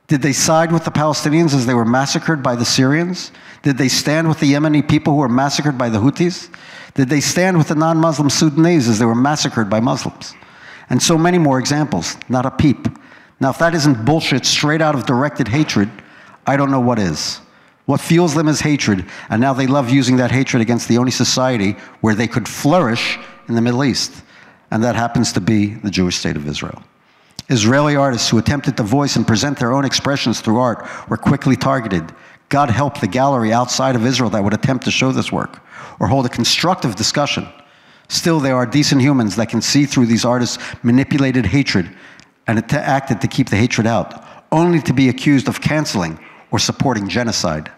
Did they side with the Palestinians as they were massacred by the Syrians? Did they stand with the Yemeni people who were massacred by the Houthis? Did they stand with the non Muslim Sudanese as they were massacred by Muslims? And so many more examples, not a peep. Now, if that isn't bullshit straight out of directed hatred, I don't know what is. What fuels them is hatred, and now they love using that hatred against the only society where they could flourish in the Middle East, and that happens to be the Jewish state of Israel. Israeli artists who attempted to voice and present their own expressions through art were quickly targeted. God help the gallery outside of Israel that would attempt to show this work or hold a constructive discussion. Still, there are decent humans that can see through these artists' manipulated hatred and it acted to keep the hatred out, only to be accused of canceling or supporting genocide.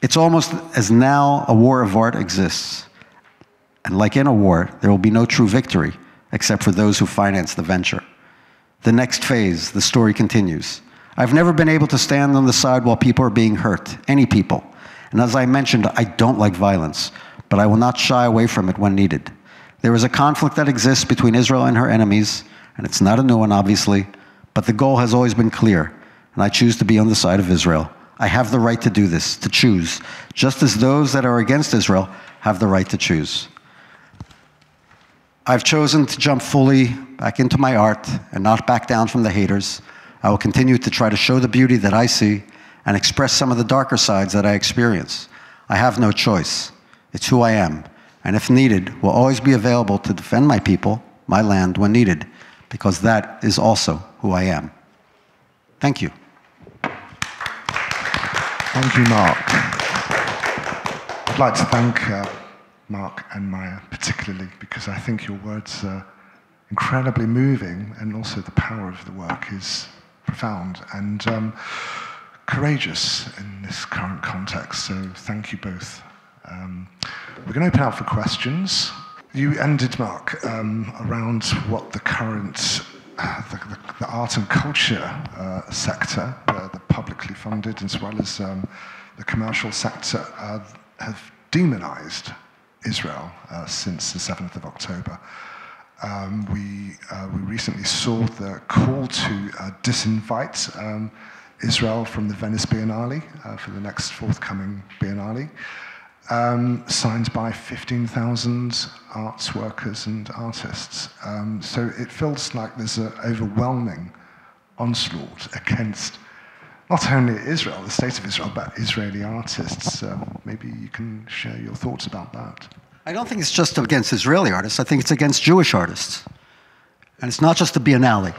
It's almost as now a war of art exists. And like in a war, there will be no true victory except for those who finance the venture. The next phase, the story continues. I've never been able to stand on the side while people are being hurt, any people. And as I mentioned, I don't like violence, but I will not shy away from it when needed. There is a conflict that exists between Israel and her enemies, and it's not a new one, obviously, but the goal has always been clear, and I choose to be on the side of Israel. I have the right to do this, to choose, just as those that are against Israel have the right to choose. I've chosen to jump fully back into my art and not back down from the haters. I will continue to try to show the beauty that I see and express some of the darker sides that I experience. I have no choice. It's who I am, and if needed, will always be available to defend my people, my land, when needed, because that is also who I am. Thank you. Thank you, Marc. I'd like to thank uh, Marc and Maya particularly because I think your words are incredibly moving and also the power of the work is profound and um, courageous in this current context. So thank you both. Um, we're going to open up for questions. You ended, Marc, um, around what the current uh, the, the, the, art and culture uh, sector, uh, the publicly funded as well as um, the commercial sector, uh, have demonized Israel since the 7th of October. Um, we, we recently saw the call to disinvite um, Israel from the Venice Biennale for the next forthcoming Biennale, um, signed by 15,000 arts workers and artists. Um, so it feels like there's an overwhelming onslaught against not only Israel, the state of Israel, but Israeli artists. Um, maybe you can share your thoughts about that. I don't think it's just against Israeli artists. I think it's against Jewish artists. And it's not just the Biennale.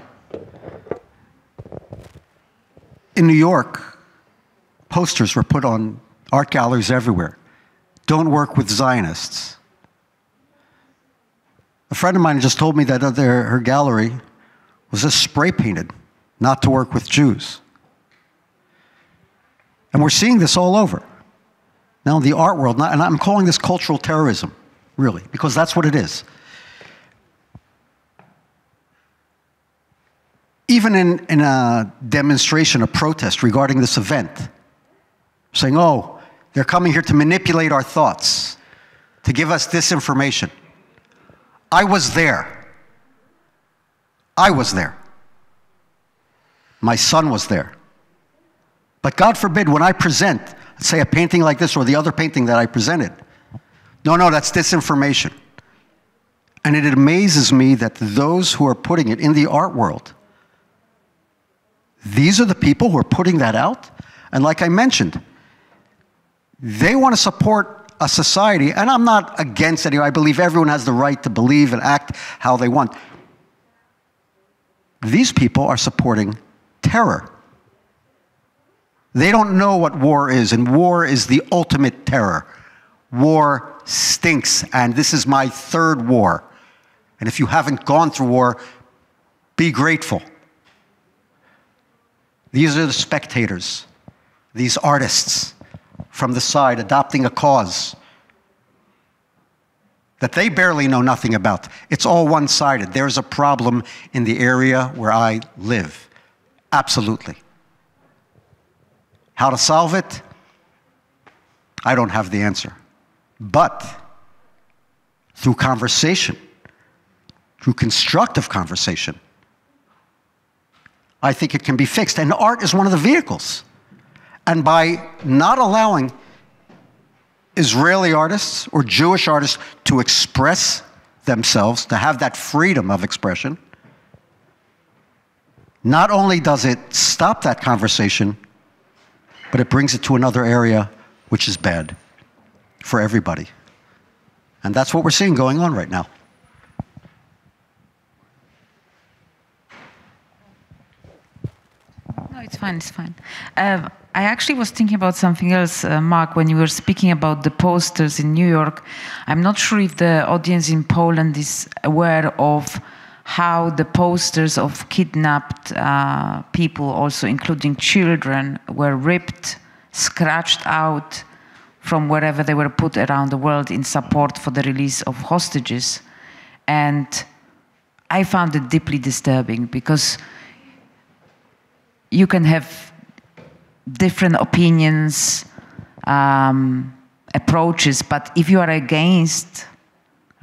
In New York, posters were put on art galleries everywhere. Don't work with Zionists. A friend of mine just told me that her gallery was just spray painted, not to work with Jews. And we're seeing this all over. Now, in the art world, and I'm calling this cultural terrorism, really, because that's what it is. Even in, in a demonstration, a protest regarding this event, saying, oh, they're coming here to manipulate our thoughts, to give us disinformation. I was there. I was there. My son was there. But God forbid, when I present, say a painting like this or the other painting that I presented, no, no, that's disinformation. And it amazes me that those who are putting it in the art world, these are the people who are putting that out. And like I mentioned, they want to support a society, and I'm not against any, I believe everyone has the right to believe and act how they want. These people are supporting terror. They don't know what war is, and war is the ultimate terror. War stinks, and this is my third war. And if you haven't gone through war, be grateful. These are the spectators, these artists from the side adopting a cause that they barely know nothing about. It's all one sided. There's a problem in the area where I live. Absolutely. How to solve it? I don't have the answer. But through conversation, through constructive conversation, I think it can be fixed. And art is one of the vehicles. And by not allowing Israeli artists or Jewish artists to express themselves, to have that freedom of expression, not only does it stop that conversation, but it brings it to another area which is bad for everybody. And that's what we're seeing going on right now. No, it's fine, it's fine. Uh, I actually was thinking about something else, uh, Marc, when you were speaking about the posters in New York. I'm not sure if the audience in Poland is aware of how the posters of kidnapped uh, people, also including children, were ripped, scratched out from wherever they were put around the world in support for the release of hostages. And I found it deeply disturbing because you can have different opinions, um, approaches, but if you are against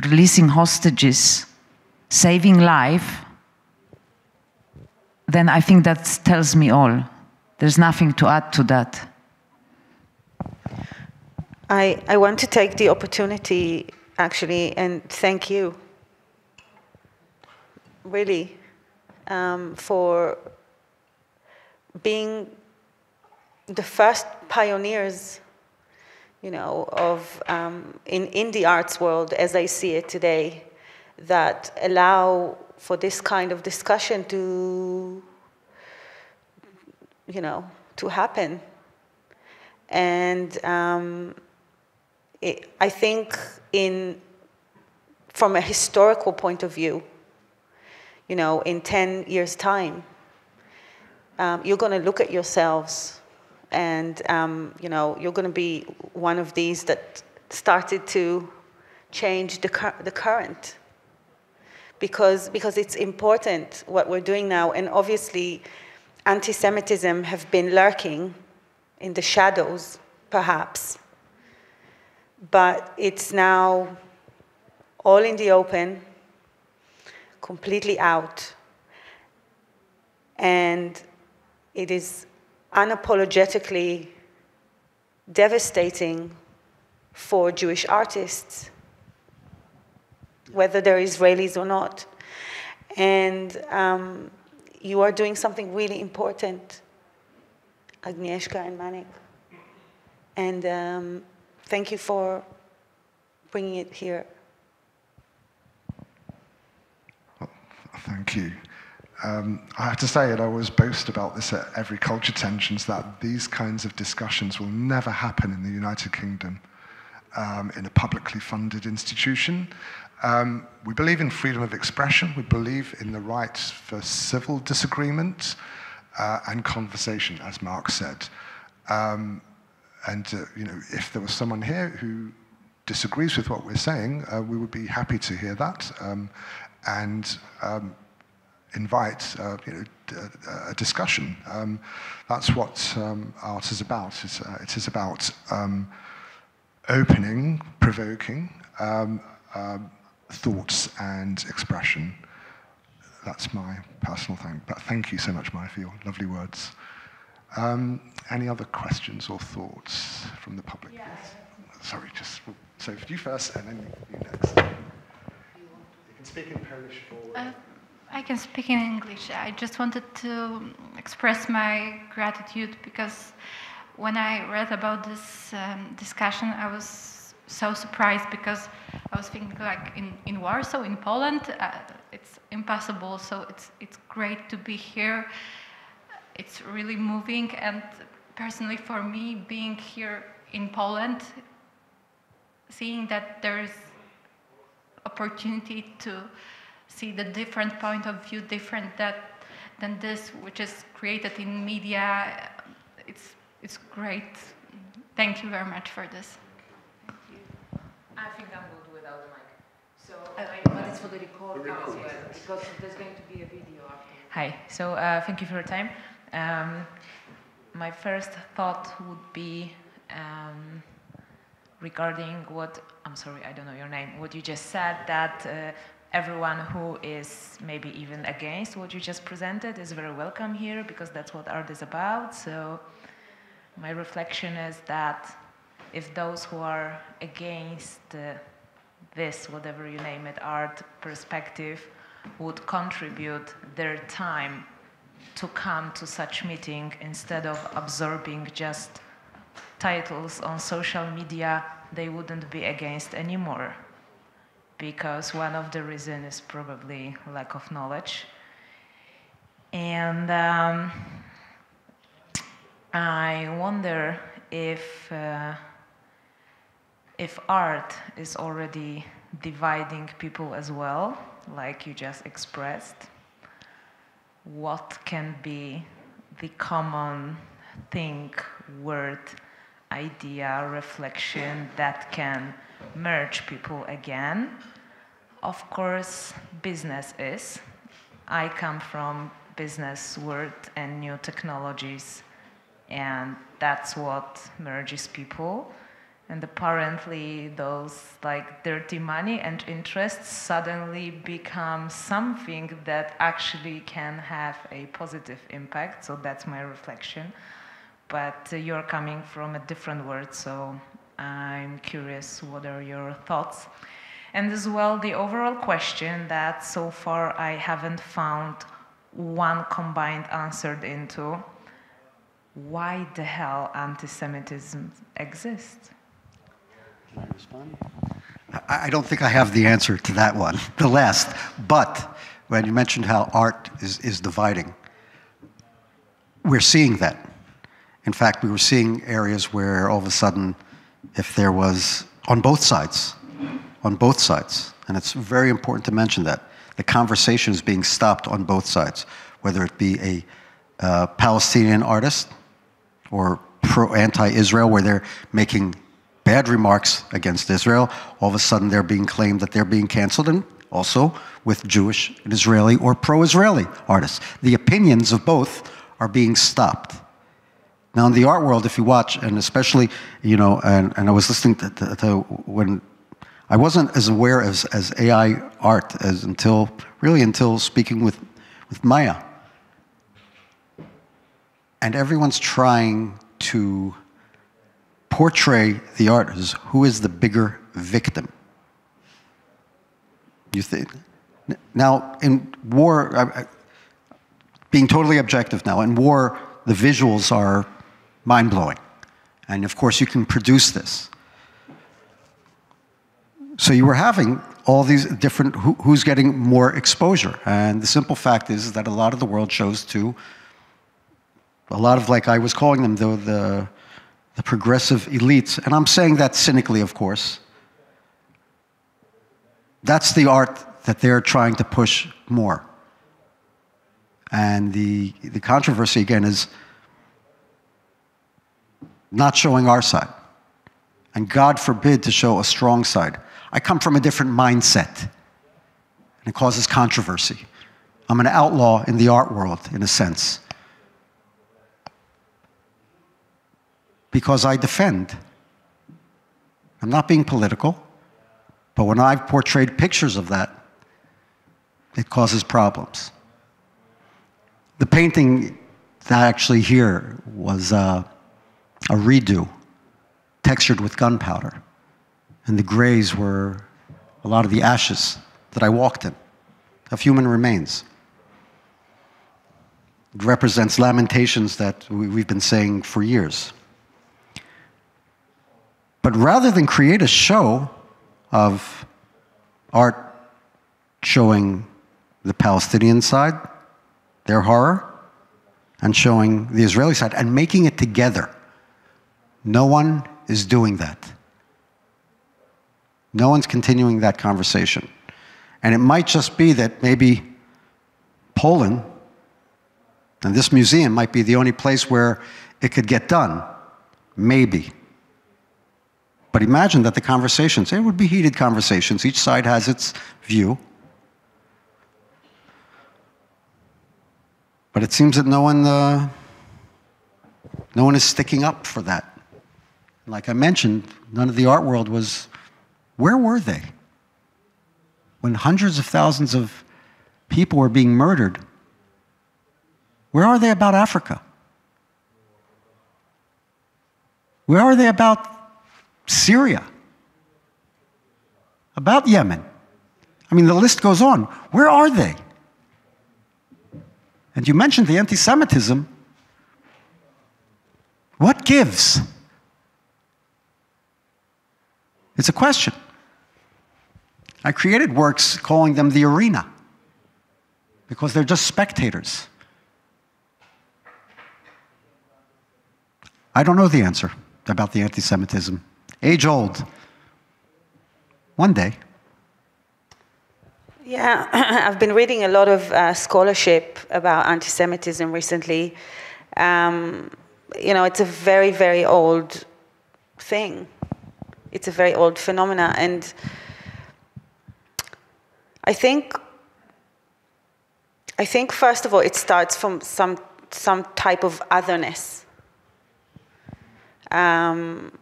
releasing hostages, saving life, then I think that tells me all. There's nothing to add to that. I, I want to take the opportunity actually and thank you really um, for being the first pioneers you know, of um, in, in the arts world as I see it today that allow for this kind of discussion to, you know, to happen. And um, it, I think in, from a historical point of view, you know, in 10 years' time, um, you're going to look at yourselves and, um, you know, you're going to be one of these that started to change the, cur the current because, because it's important what we're doing now. And obviously, anti Semitism have been lurking in the shadows, perhaps. But it's now all in the open, completely out. And it is unapologetically devastating for Jewish artists whether they're Israelis or not. And um, you are doing something really important, Agnieszka and Manick. And um, thank you for bringing it here. thank you. Um, I have to say, and I always boast about this at every culture tensions, that these kinds of discussions will never happen in the United Kingdom um, in a publicly funded institution. Um, we believe in freedom of expression. We believe in the right for civil disagreement uh, and conversation, as Marc said. Um, and uh, you know, if there was someone here who disagrees with what we're saying, uh, we would be happy to hear that um, and um, invite uh, you know, a discussion. Um, that's what um, art is about. It's, uh, it is about opening, provoking, um, um, thoughts and expression. That's my personal thing. But thank you so much, Maya, for your lovely words. Um, any other questions or thoughts from the public? Yes. Sorry, just so you first, and then you next. You can speak in Polish or. Uh, I can speak in English. I just wanted to express my gratitude because when I read about this um, discussion, I was so surprised because I was thinking like in, in Warsaw, in Poland, uh, it's impossible. So it's, it's great to be here. It's really moving. And personally for me, being here in Poland, seeing that there is opportunity to see the different point of view, different that than this, which is created in media. It's it's great. Thank you very much for this. Thank you. I think I'm good without the mic. So, uh, but it's for the record as well, because there's going to be a video after. Hi. So, uh, thank you for your time. Um, my first thought would be um, regarding what I'm sorry, I don't know your name. What you just said that. Uh, everyone who is maybe even against what you just presented is very welcome here because that's what art is about. So my reflection is that if those who are against uh, this, whatever you name it, art perspective, would contribute their time to come to such meeting instead of absorbing just titles on social media, they wouldn't be against anymore. Because one of the reasons is probably lack of knowledge. And um, I wonder if, uh, if art is already dividing people as well, like you just expressed. What can be the common thing, word, idea, reflection that can merge people again? Of course, business is. I come from business world and new technologies and that's what merges people and apparently those like dirty money and interests suddenly become something that actually can have a positive impact so that's my reflection but uh, you're coming from a different world so i'm curious what are your thoughts and as well the overall question that so far i haven't found one combined answered into why the hell anti-Semitism exists? I, I don't think I have the answer to that one, *laughs* the last. But when you mentioned how art is, is dividing, we're seeing that. In fact, we were seeing areas where all of a sudden, if there was, on both sides, on both sides, and it's very important to mention that, the conversation is being stopped on both sides, whether it be a uh, Palestinian artist or pro anti-Israel, where they're making bad remarks against Israel, all of a sudden they're being claimed that they're being canceled, and also with Jewish and Israeli or pro-Israeli artists. The opinions of both are being stopped. Now, in the art world, if you watch, and especially, you know, and, and I was listening to, to, to when I wasn't as aware as, as AI art as until, really until speaking with, with Maya and everyone's trying to portray the art as who is the bigger victim. You think? Now, in war, being totally objective now, in war, the visuals are mind blowing. And of course, you can produce this. So you were having all these different who, who's getting more exposure. And the simple fact is that a lot of the world chose to a lot of, like I was calling them, the, the, the progressive elites, and I'm saying that cynically, of course. That's the art that they're trying to push more. And the, the controversy, again, is not showing our side. And God forbid to show a strong side. I come from a different mindset, and it causes controversy. I'm an outlaw in the art world, in a sense. because I defend. I'm not being political, but when I've portrayed pictures of that, it causes problems. The painting that I actually here was uh, a redo, textured with gunpowder. And the grays were a lot of the ashes that I walked in, of human remains. It represents lamentations that we've been saying for years. But rather than create a show of art showing the Palestinian side, their horror, and showing the Israeli side, and making it together, no one is doing that. No one's continuing that conversation. And it might just be that maybe Poland and this museum might be the only place where it could get done. Maybe. But imagine that the conversations, it would be heated conversations. Each side has its view. But it seems that no one, uh, no one is sticking up for that. Like I mentioned, none of the art world was, where were they? When hundreds of thousands of people were being murdered, where are they about Africa? Where are they about Syria? About Yemen? I mean, the list goes on. Where are they? And you mentioned the anti Semitism. What gives? It's a question. I created works calling them the arena because they're just spectators. I don't know the answer about the anti Semitism. Age old. One day. Yeah, *clears throat* I've been reading a lot of uh, scholarship about anti Semitism recently. Um, you know, it's a very, very old thing. It's a very old phenomena. And I think, I think first of all, it starts from some, some type of otherness. Um,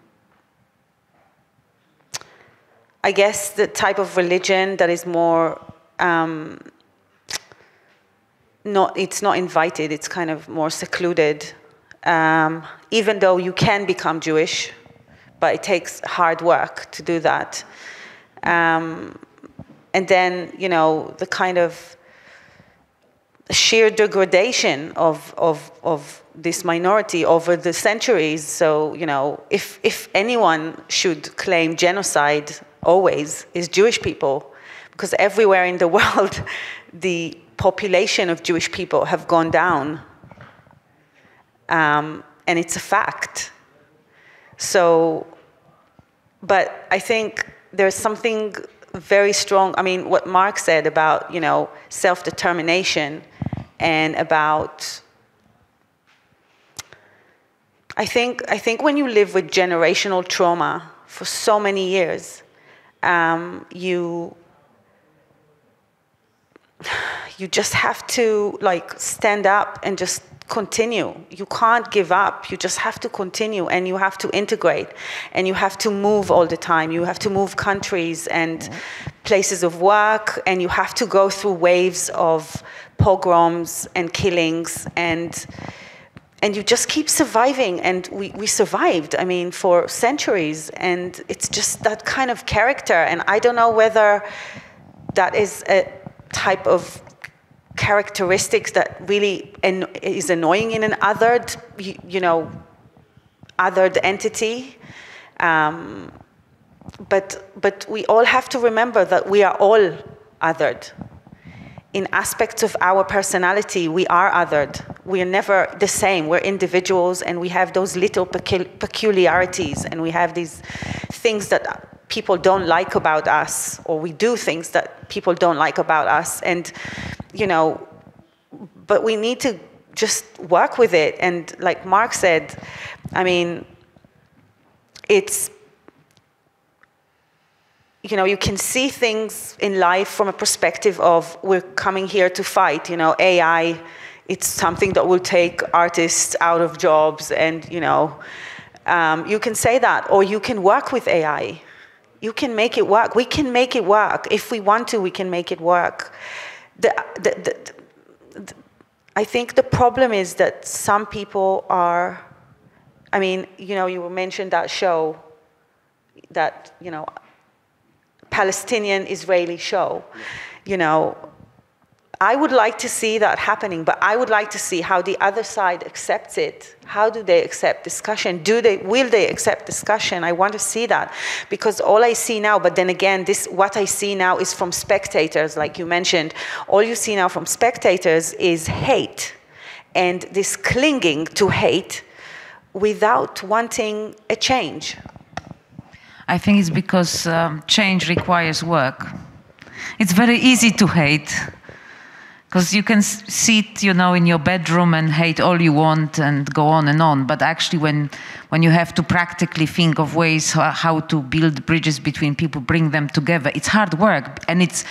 I guess the type of religion that is more um, not it's not invited it's kind of more secluded um, even though you can become jewish but it takes hard work to do that um, and then you know the kind of sheer degradation of, of, of this minority over the centuries so you know if, if anyone should claim genocide always is jewish people because everywhere in the *laughs* world, the population of Jewish people have gone down. Um, and it's a fact. So, but I think there's something very strong. I mean, what Marc said about, you know, self determination and about. I think, I think when you live with generational trauma for so many years, um, you *sighs* you just have to like stand up and just continue. You can't give up. You just have to continue and you have to integrate and you have to move all the time. You have to move countries and places of work and you have to go through waves of pogroms and killings and and you just keep surviving and we, we survived i mean for centuries and it's just that kind of character and i don't know whether that is a, type of characteristics that really is annoying in an othered, you know, othered entity. Um, but, but we all have to remember that we are all othered. In aspects of our personality, we are othered. We are never the same. We're individuals and we have those little peculiarities and we have these things that people don't like about us or we do things that people don't like about us and you know but we need to just work with it and like mark said i mean it's you know you can see things in life from a perspective of we're coming here to fight you know ai it's something that will take artists out of jobs and you know um, you can say that or you can work with ai you can make it work. We can make it work. If we want to, we can make it work. The, the, the, I think the problem is that some people are, I mean, you know, you mentioned that show, that, you know, Palestinian Israeli show. You know, I would like to see that happening, but I would like to see how the other side accepts it. How do they accept discussion? Do they will they accept discussion? I want to see that because all I see now, but then again, this what I see now is from spectators, like you mentioned. All you see now from spectators is hate and this clinging to hate without wanting a change. I think it's because um, change requires work. It's very easy to hate because you can sit you know in your bedroom and hate all you want and go on and on. But actually when when you have to practically think of ways how to build bridges between people bring them together it's hard work. And it's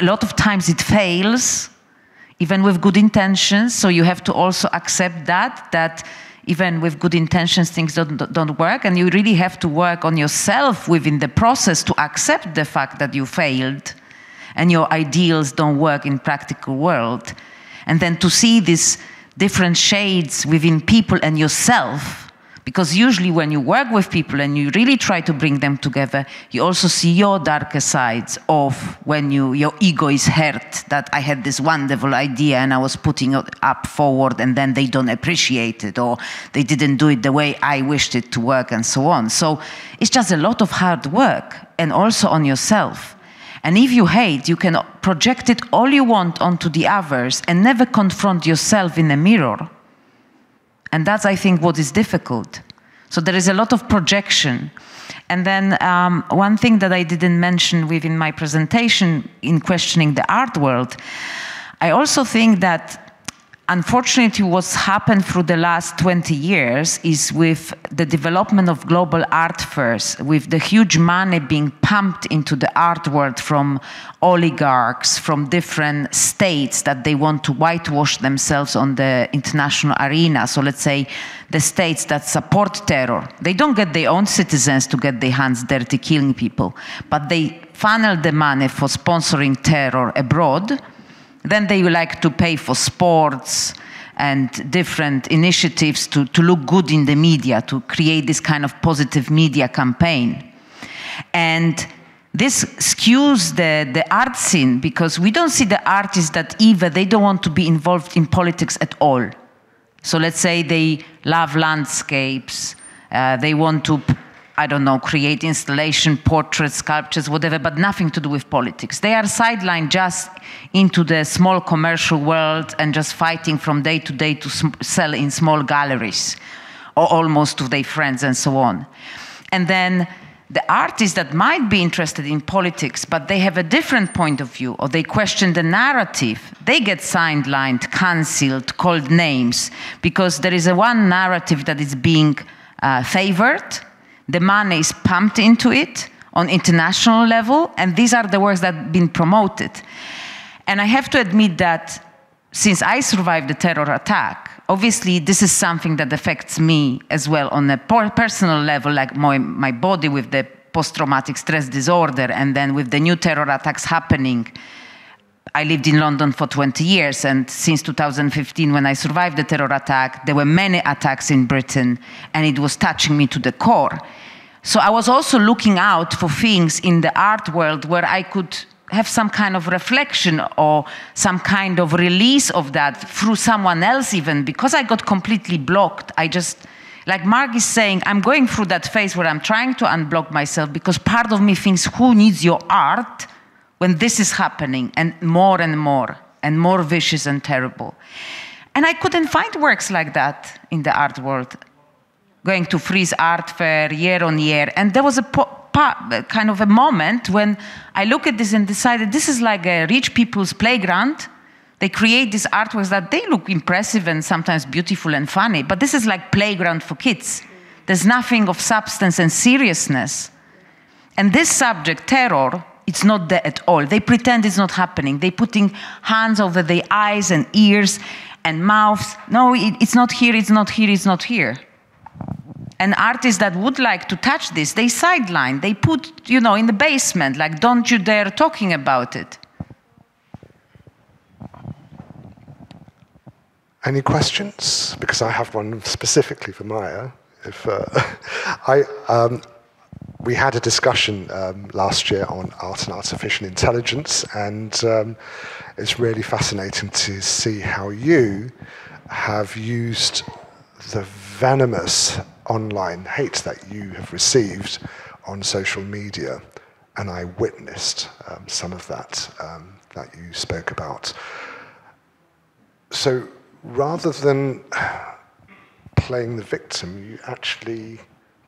a lot of times it fails even with good intentions. So you have to also accept that that even with good intentions things don't, don't work. And you really have to work on yourself within the process to accept the fact that you failed and your ideals don't work in practical world. And then to see these different shades within people and yourself, because usually when you work with people and you really try to bring them together, you also see your darker sides of when you, your ego is hurt that I had this wonderful idea and I was putting it up forward and then they don't appreciate it or they didn't do it the way I wished it to work and so on. So it's just a lot of hard work and also on yourself. And if you hate, you can project it all you want onto the others and never confront yourself in a mirror. And that's, I think, what is difficult. So there is a lot of projection. And then um, one thing that I didn't mention within my presentation in questioning the art world, I also think that unfortunately what's happened through the last 20 years is with the development of global art fairs with the huge money being pumped into the art world from oligarchs from different states that they want to whitewash themselves on the international arena. So let's say the states that support terror. They don't get their own citizens to get their hands dirty killing people but they funnel the money for sponsoring terror abroad then they like to pay for sports and different initiatives to, to look good in the media, to create this kind of positive media campaign. And this skews the, the art scene because we don't see the artists that either they don't want to be involved in politics at all. So let's say they love landscapes, uh, they want to I don't know, create installation, portraits, sculptures, whatever, but nothing to do with politics. They are sidelined just into the small commercial world and just fighting from day to day to sell in small galleries or almost to their friends and so on. And then the artists that might be interested in politics, but they have a different point of view or they question the narrative, they get sidelined, cancelled, called names because there is a one narrative that is being uh, favored the money is pumped into it on international level, and these are the works that have been promoted. And I have to admit that since I survived the terror attack, obviously this is something that affects me as well on a personal level, like my, my body with the post-traumatic stress disorder, and then with the new terror attacks happening. I lived in London for 20 years, and since 2015, when I survived the terror attack, there were many attacks in Britain, and it was touching me to the core. So I was also looking out for things in the art world where I could have some kind of reflection or some kind of release of that through someone else, even because I got completely blocked. I just, like Marc is saying, I'm going through that phase where I'm trying to unblock myself because part of me thinks, who needs your art when this is happening and more and more and more vicious and terrible? And I couldn't find works like that in the art world going to Frieze Art Fair year on year. And there was a kind of a moment when I look at this and decided this is like a rich people's playground. They create these artworks that they look impressive and sometimes beautiful and funny, but this is like playground for kids. There's nothing of substance and seriousness. And this subject, terror, it's not there at all. They pretend it's not happening. They're putting hands over their eyes and ears and mouths. No, it, it's not here, it's not here, it's not here and artists that would like to touch this, they sideline, they put, you know, in the basement, like, don't you dare talking about it. Any questions? Because I have one specifically for Maya. If uh, *laughs* I, um, we had a discussion um, last year on art and artificial intelligence, and um, it's really fascinating to see how you have used the venomous online hate that you have received on social media, and I witnessed um, some of that um, that you spoke about. So rather than playing the victim, you actually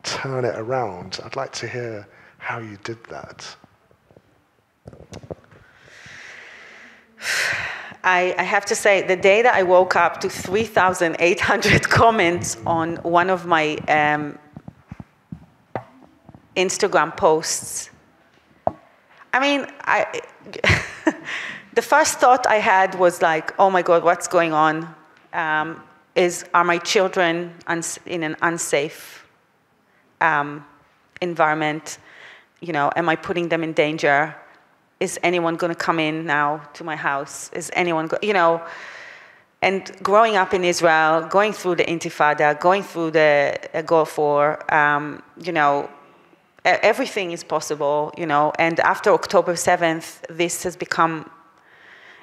turn it around. I'd like to hear how you did that. I, I, have to say, the day that I woke up to 3,800 *laughs* comments on one of my um, Instagram posts, I mean, I, *laughs* the first thought I had was like, oh my God, what's going on? Um, is, are my children in an unsafe um, environment? You know, am I putting them in danger? Is anyone going to come in now to my house? Is anyone, you know, and growing up in Israel, going through the Intifada, going through the uh, Gulf War, um, you know, everything is possible, you know. And after October 7th, this has become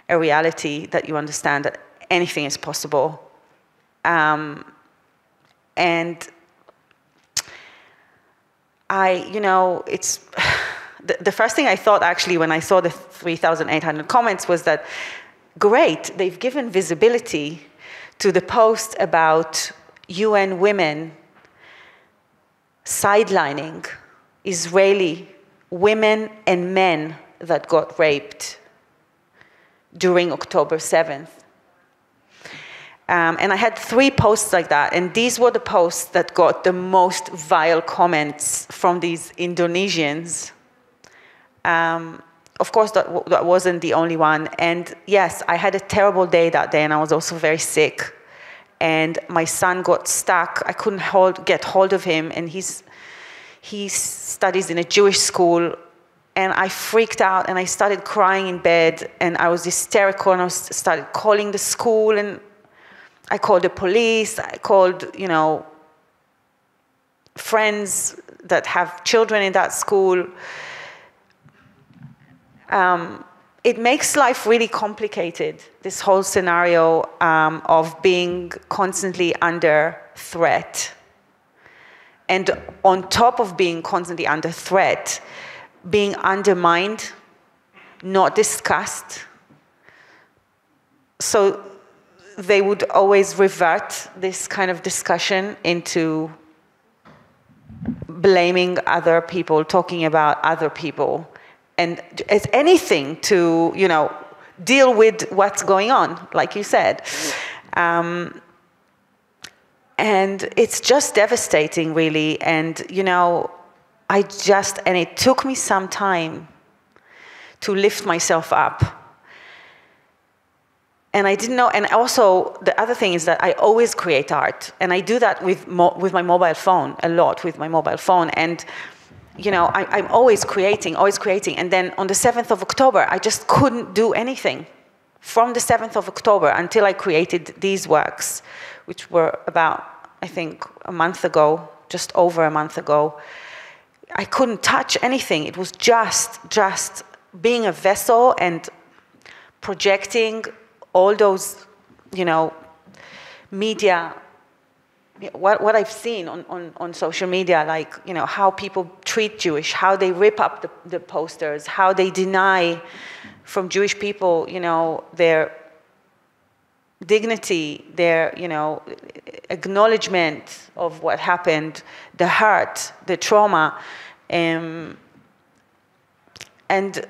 a reality that you understand that anything is possible. Um, and I, you know, it's *sighs* the, the first thing I thought actually when I saw the 3,800 comments was that great, they've given visibility to the post about UN women sidelining Israeli women and men that got raped during October 7th. Um, and I had three posts like that, and these were the posts that got the most vile comments from these Indonesians. Um, of course, that, w- that wasn't the only one. And yes, I had a terrible day that day, and I was also very sick. And my son got stuck. I couldn't hold, get hold of him, and he's, he studies in a Jewish school. And I freaked out, and I started crying in bed, and I was hysterical, and I was, started calling the school, and I called the police, I called, you know, friends that have children in that school. Um, it makes life really complicated, this whole scenario um, of being constantly under threat. And on top of being constantly under threat, being undermined, not discussed. So they would always revert this kind of discussion into blaming other people, talking about other people, and as anything to, you know, deal with what's going on, like you said. Um, and it's just devastating, really. And, you know, I just, and it took me some time to lift myself up and I didn't know. And also, the other thing is that I always create art, and I do that with with my mobile phone a lot with my mobile phone. And you know, I, am always creating, always creating. And then on the 7th of October, I just couldn't do anything. From the 7th of October until I created these works, which were about, I think, a month ago, just over a month ago, I couldn't touch anything. It was just, just being a vessel and projecting all those, you know, media, what, what I've seen on, on, on social media, like, you know, how people treat Jewish, how they rip up the, the posters, how they deny from Jewish people, you know, their dignity, their, you know, acknowledgement of what happened, the hurt, the trauma. Um, and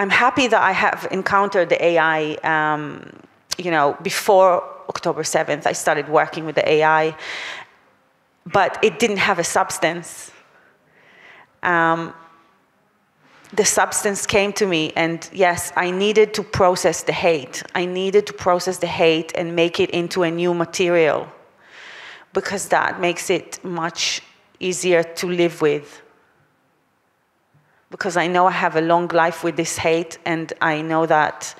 I'm happy that I have encountered the AI, um, you know, before October 7th. I started working with the AI, but it didn't have a substance. Um, the substance came to me, and yes, I needed to process the hate. I needed to process the hate and make it into a new material because that makes it much easier to live with because I know I have a long life with this hate, and I know that,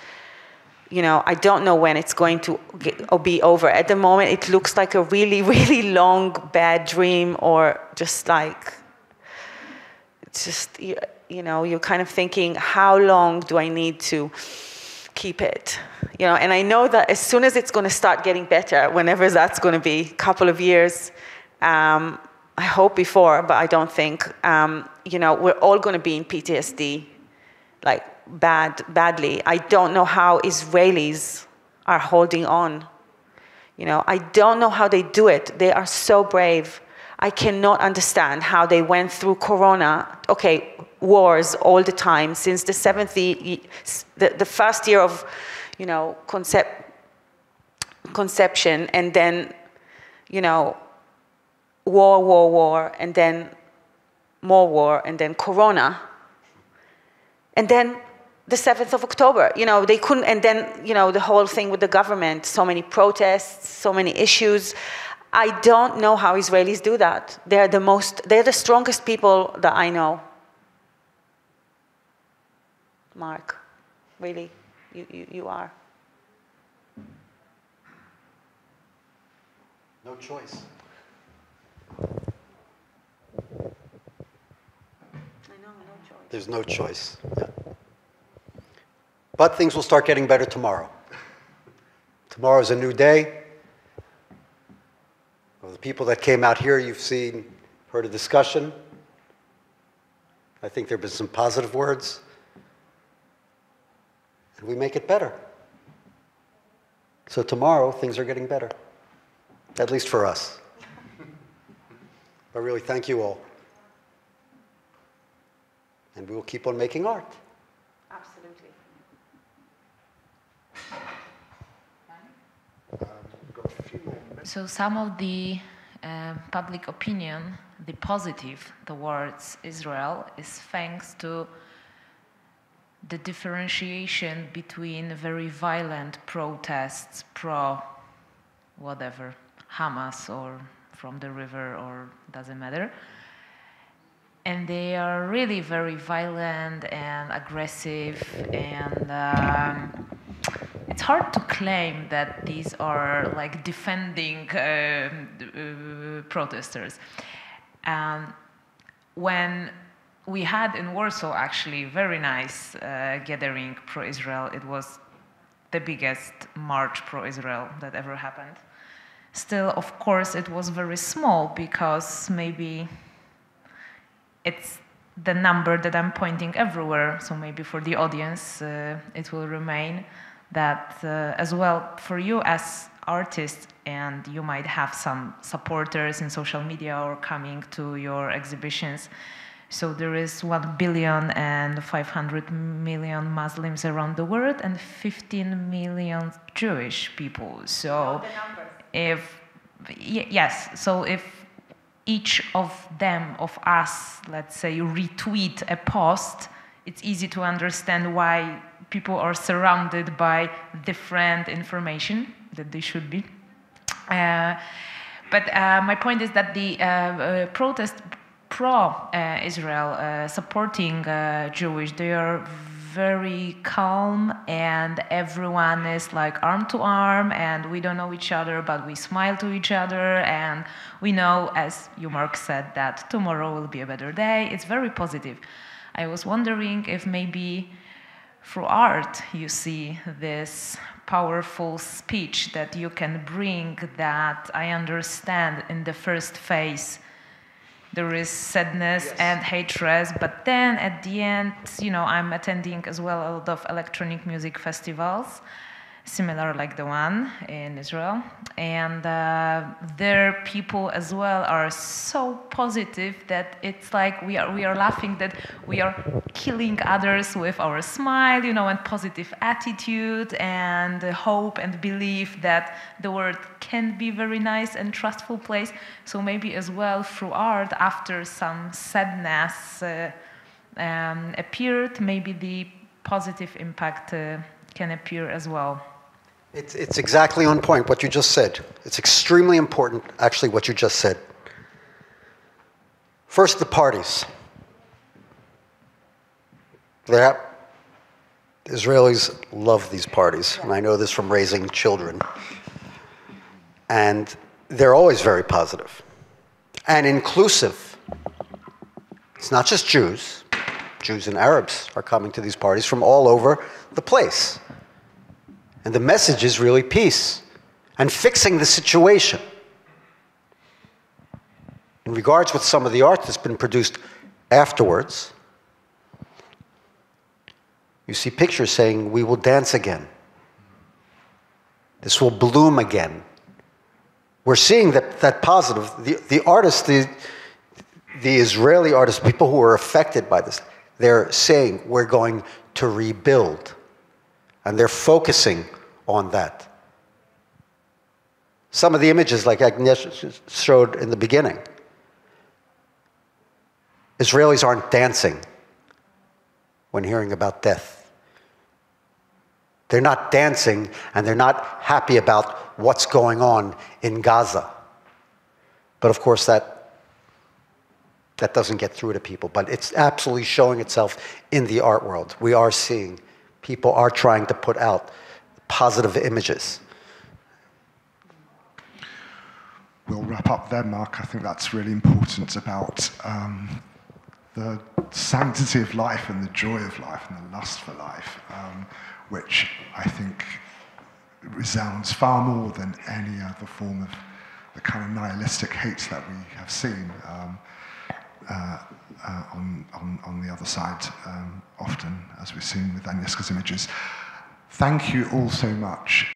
you know, I don't know when it's going to get, be over. At the moment, it looks like a really, *laughs* really long bad dream, or just like, it's just, you, you know, you're kind of thinking, how long do I need to keep it? You know, and I know that as soon as it's going to start getting better, whenever that's going to be, a couple of years, um, I hope before, but I don't think, um, you know, we're all going to be in PTSD, like bad, badly. I don't know how Israelis are holding on. You know, I don't know how they do it. They are so brave. I cannot understand how they went through Corona. Okay, wars all the time since the seventh, the, the first year of, you know, concept, conception, and then, you know, war, war, war, and then more war, and then Corona, and then the 7th of October. You know, they couldn't, and then, you know, the whole thing with the government, so many protests, so many issues. I don't know how Israelis do that. They're the most, they're the strongest people that I know. Marc, really, you, you, you are. No choice. There's no choice. Yeah. But things will start getting better tomorrow. Tomorrow is a new day. Of the people that came out here, you've seen, heard a discussion. I think there have been some positive words. And we make it better. So tomorrow, things are getting better, at least for us. *laughs* But really, thank you all. And we will keep on making art. Absolutely. So some of the uh, public opinion, the positive towards Israel, is thanks to the differentiation between very violent protests pro whatever, Hamas or from the river or doesn't matter. And they are really very violent and aggressive and um, it's hard to claim that these are like defending uh, uh, protesters. Um, when we had in Warsaw actually very nice uh, gathering pro-Israel, it was the biggest march pro-Israel that ever happened. Still, of course, it was very small because maybe it's the number that I'm pointing everywhere. So maybe for the audience, uh, it will remain that uh, as well for you as artists and you might have some supporters in social media or coming to your exhibitions so there is 1 billion and 500 million muslims around the world and 15 million jewish people so if yes so if each of them of us let's say retweet a post it's easy to understand why people are surrounded by different information that they should be. Uh, but uh, my point is that the uh, uh protest pro-Israel, uh, supporting uh, Jewish, they are very calm and everyone is like arm to arm and we don't know each other but we smile to each other. And we know as you mark said that tomorrow will be a better day. It's very positive. I was wondering if maybe through art you see this powerful speech that you can bring that I understand in the first phase there is sadness yes. and hatred but then at the end you know i'm attending as well a lot of electronic music festivals similar like the one in Israel. And uh, their people as well are so positive that it's like we are, we are laughing that we are killing others with our smile, you know, and positive attitude and hope and belief that the world can be very nice and trustful place. So maybe as well through art, after some sadness uh, um, appeared, maybe the positive impact uh, can appear as well. It's, it's exactly on point what you just said. It's extremely important, actually, what you just said. First, the parties. The Israelis love these parties, and I know this from raising children. And they're always very positive and inclusive. It's not just Jews, Jews and Arabs are coming to these parties from all over the place. And the message is really peace and fixing the situation. In regards with some of the art that's been produced afterwards, you see pictures saying, We will dance again. This will bloom again. We're seeing that, that positive. The, the artists, the, the Israeli artists, people who are affected by this, they're saying we're going to rebuild. And they're focusing on that. Some of the images, like Agnieszka showed in the beginning, Israelis aren't dancing when hearing about death. They're not dancing and they're not happy about what's going on in Gaza. But of course, that, that doesn't get through to people. But it's absolutely showing itself in the art world. We are seeing people are trying to put out positive images. We'll wrap up there, Marc. I think that's really important about um, the sanctity of life and the joy of life and the lust for life, um, which I think resounds far more than any other form of the kind of nihilistic hate that we have seen um, uh, uh, on, on, on the other side, um, often, as we've seen with Agnieszka's images. Thank you all so much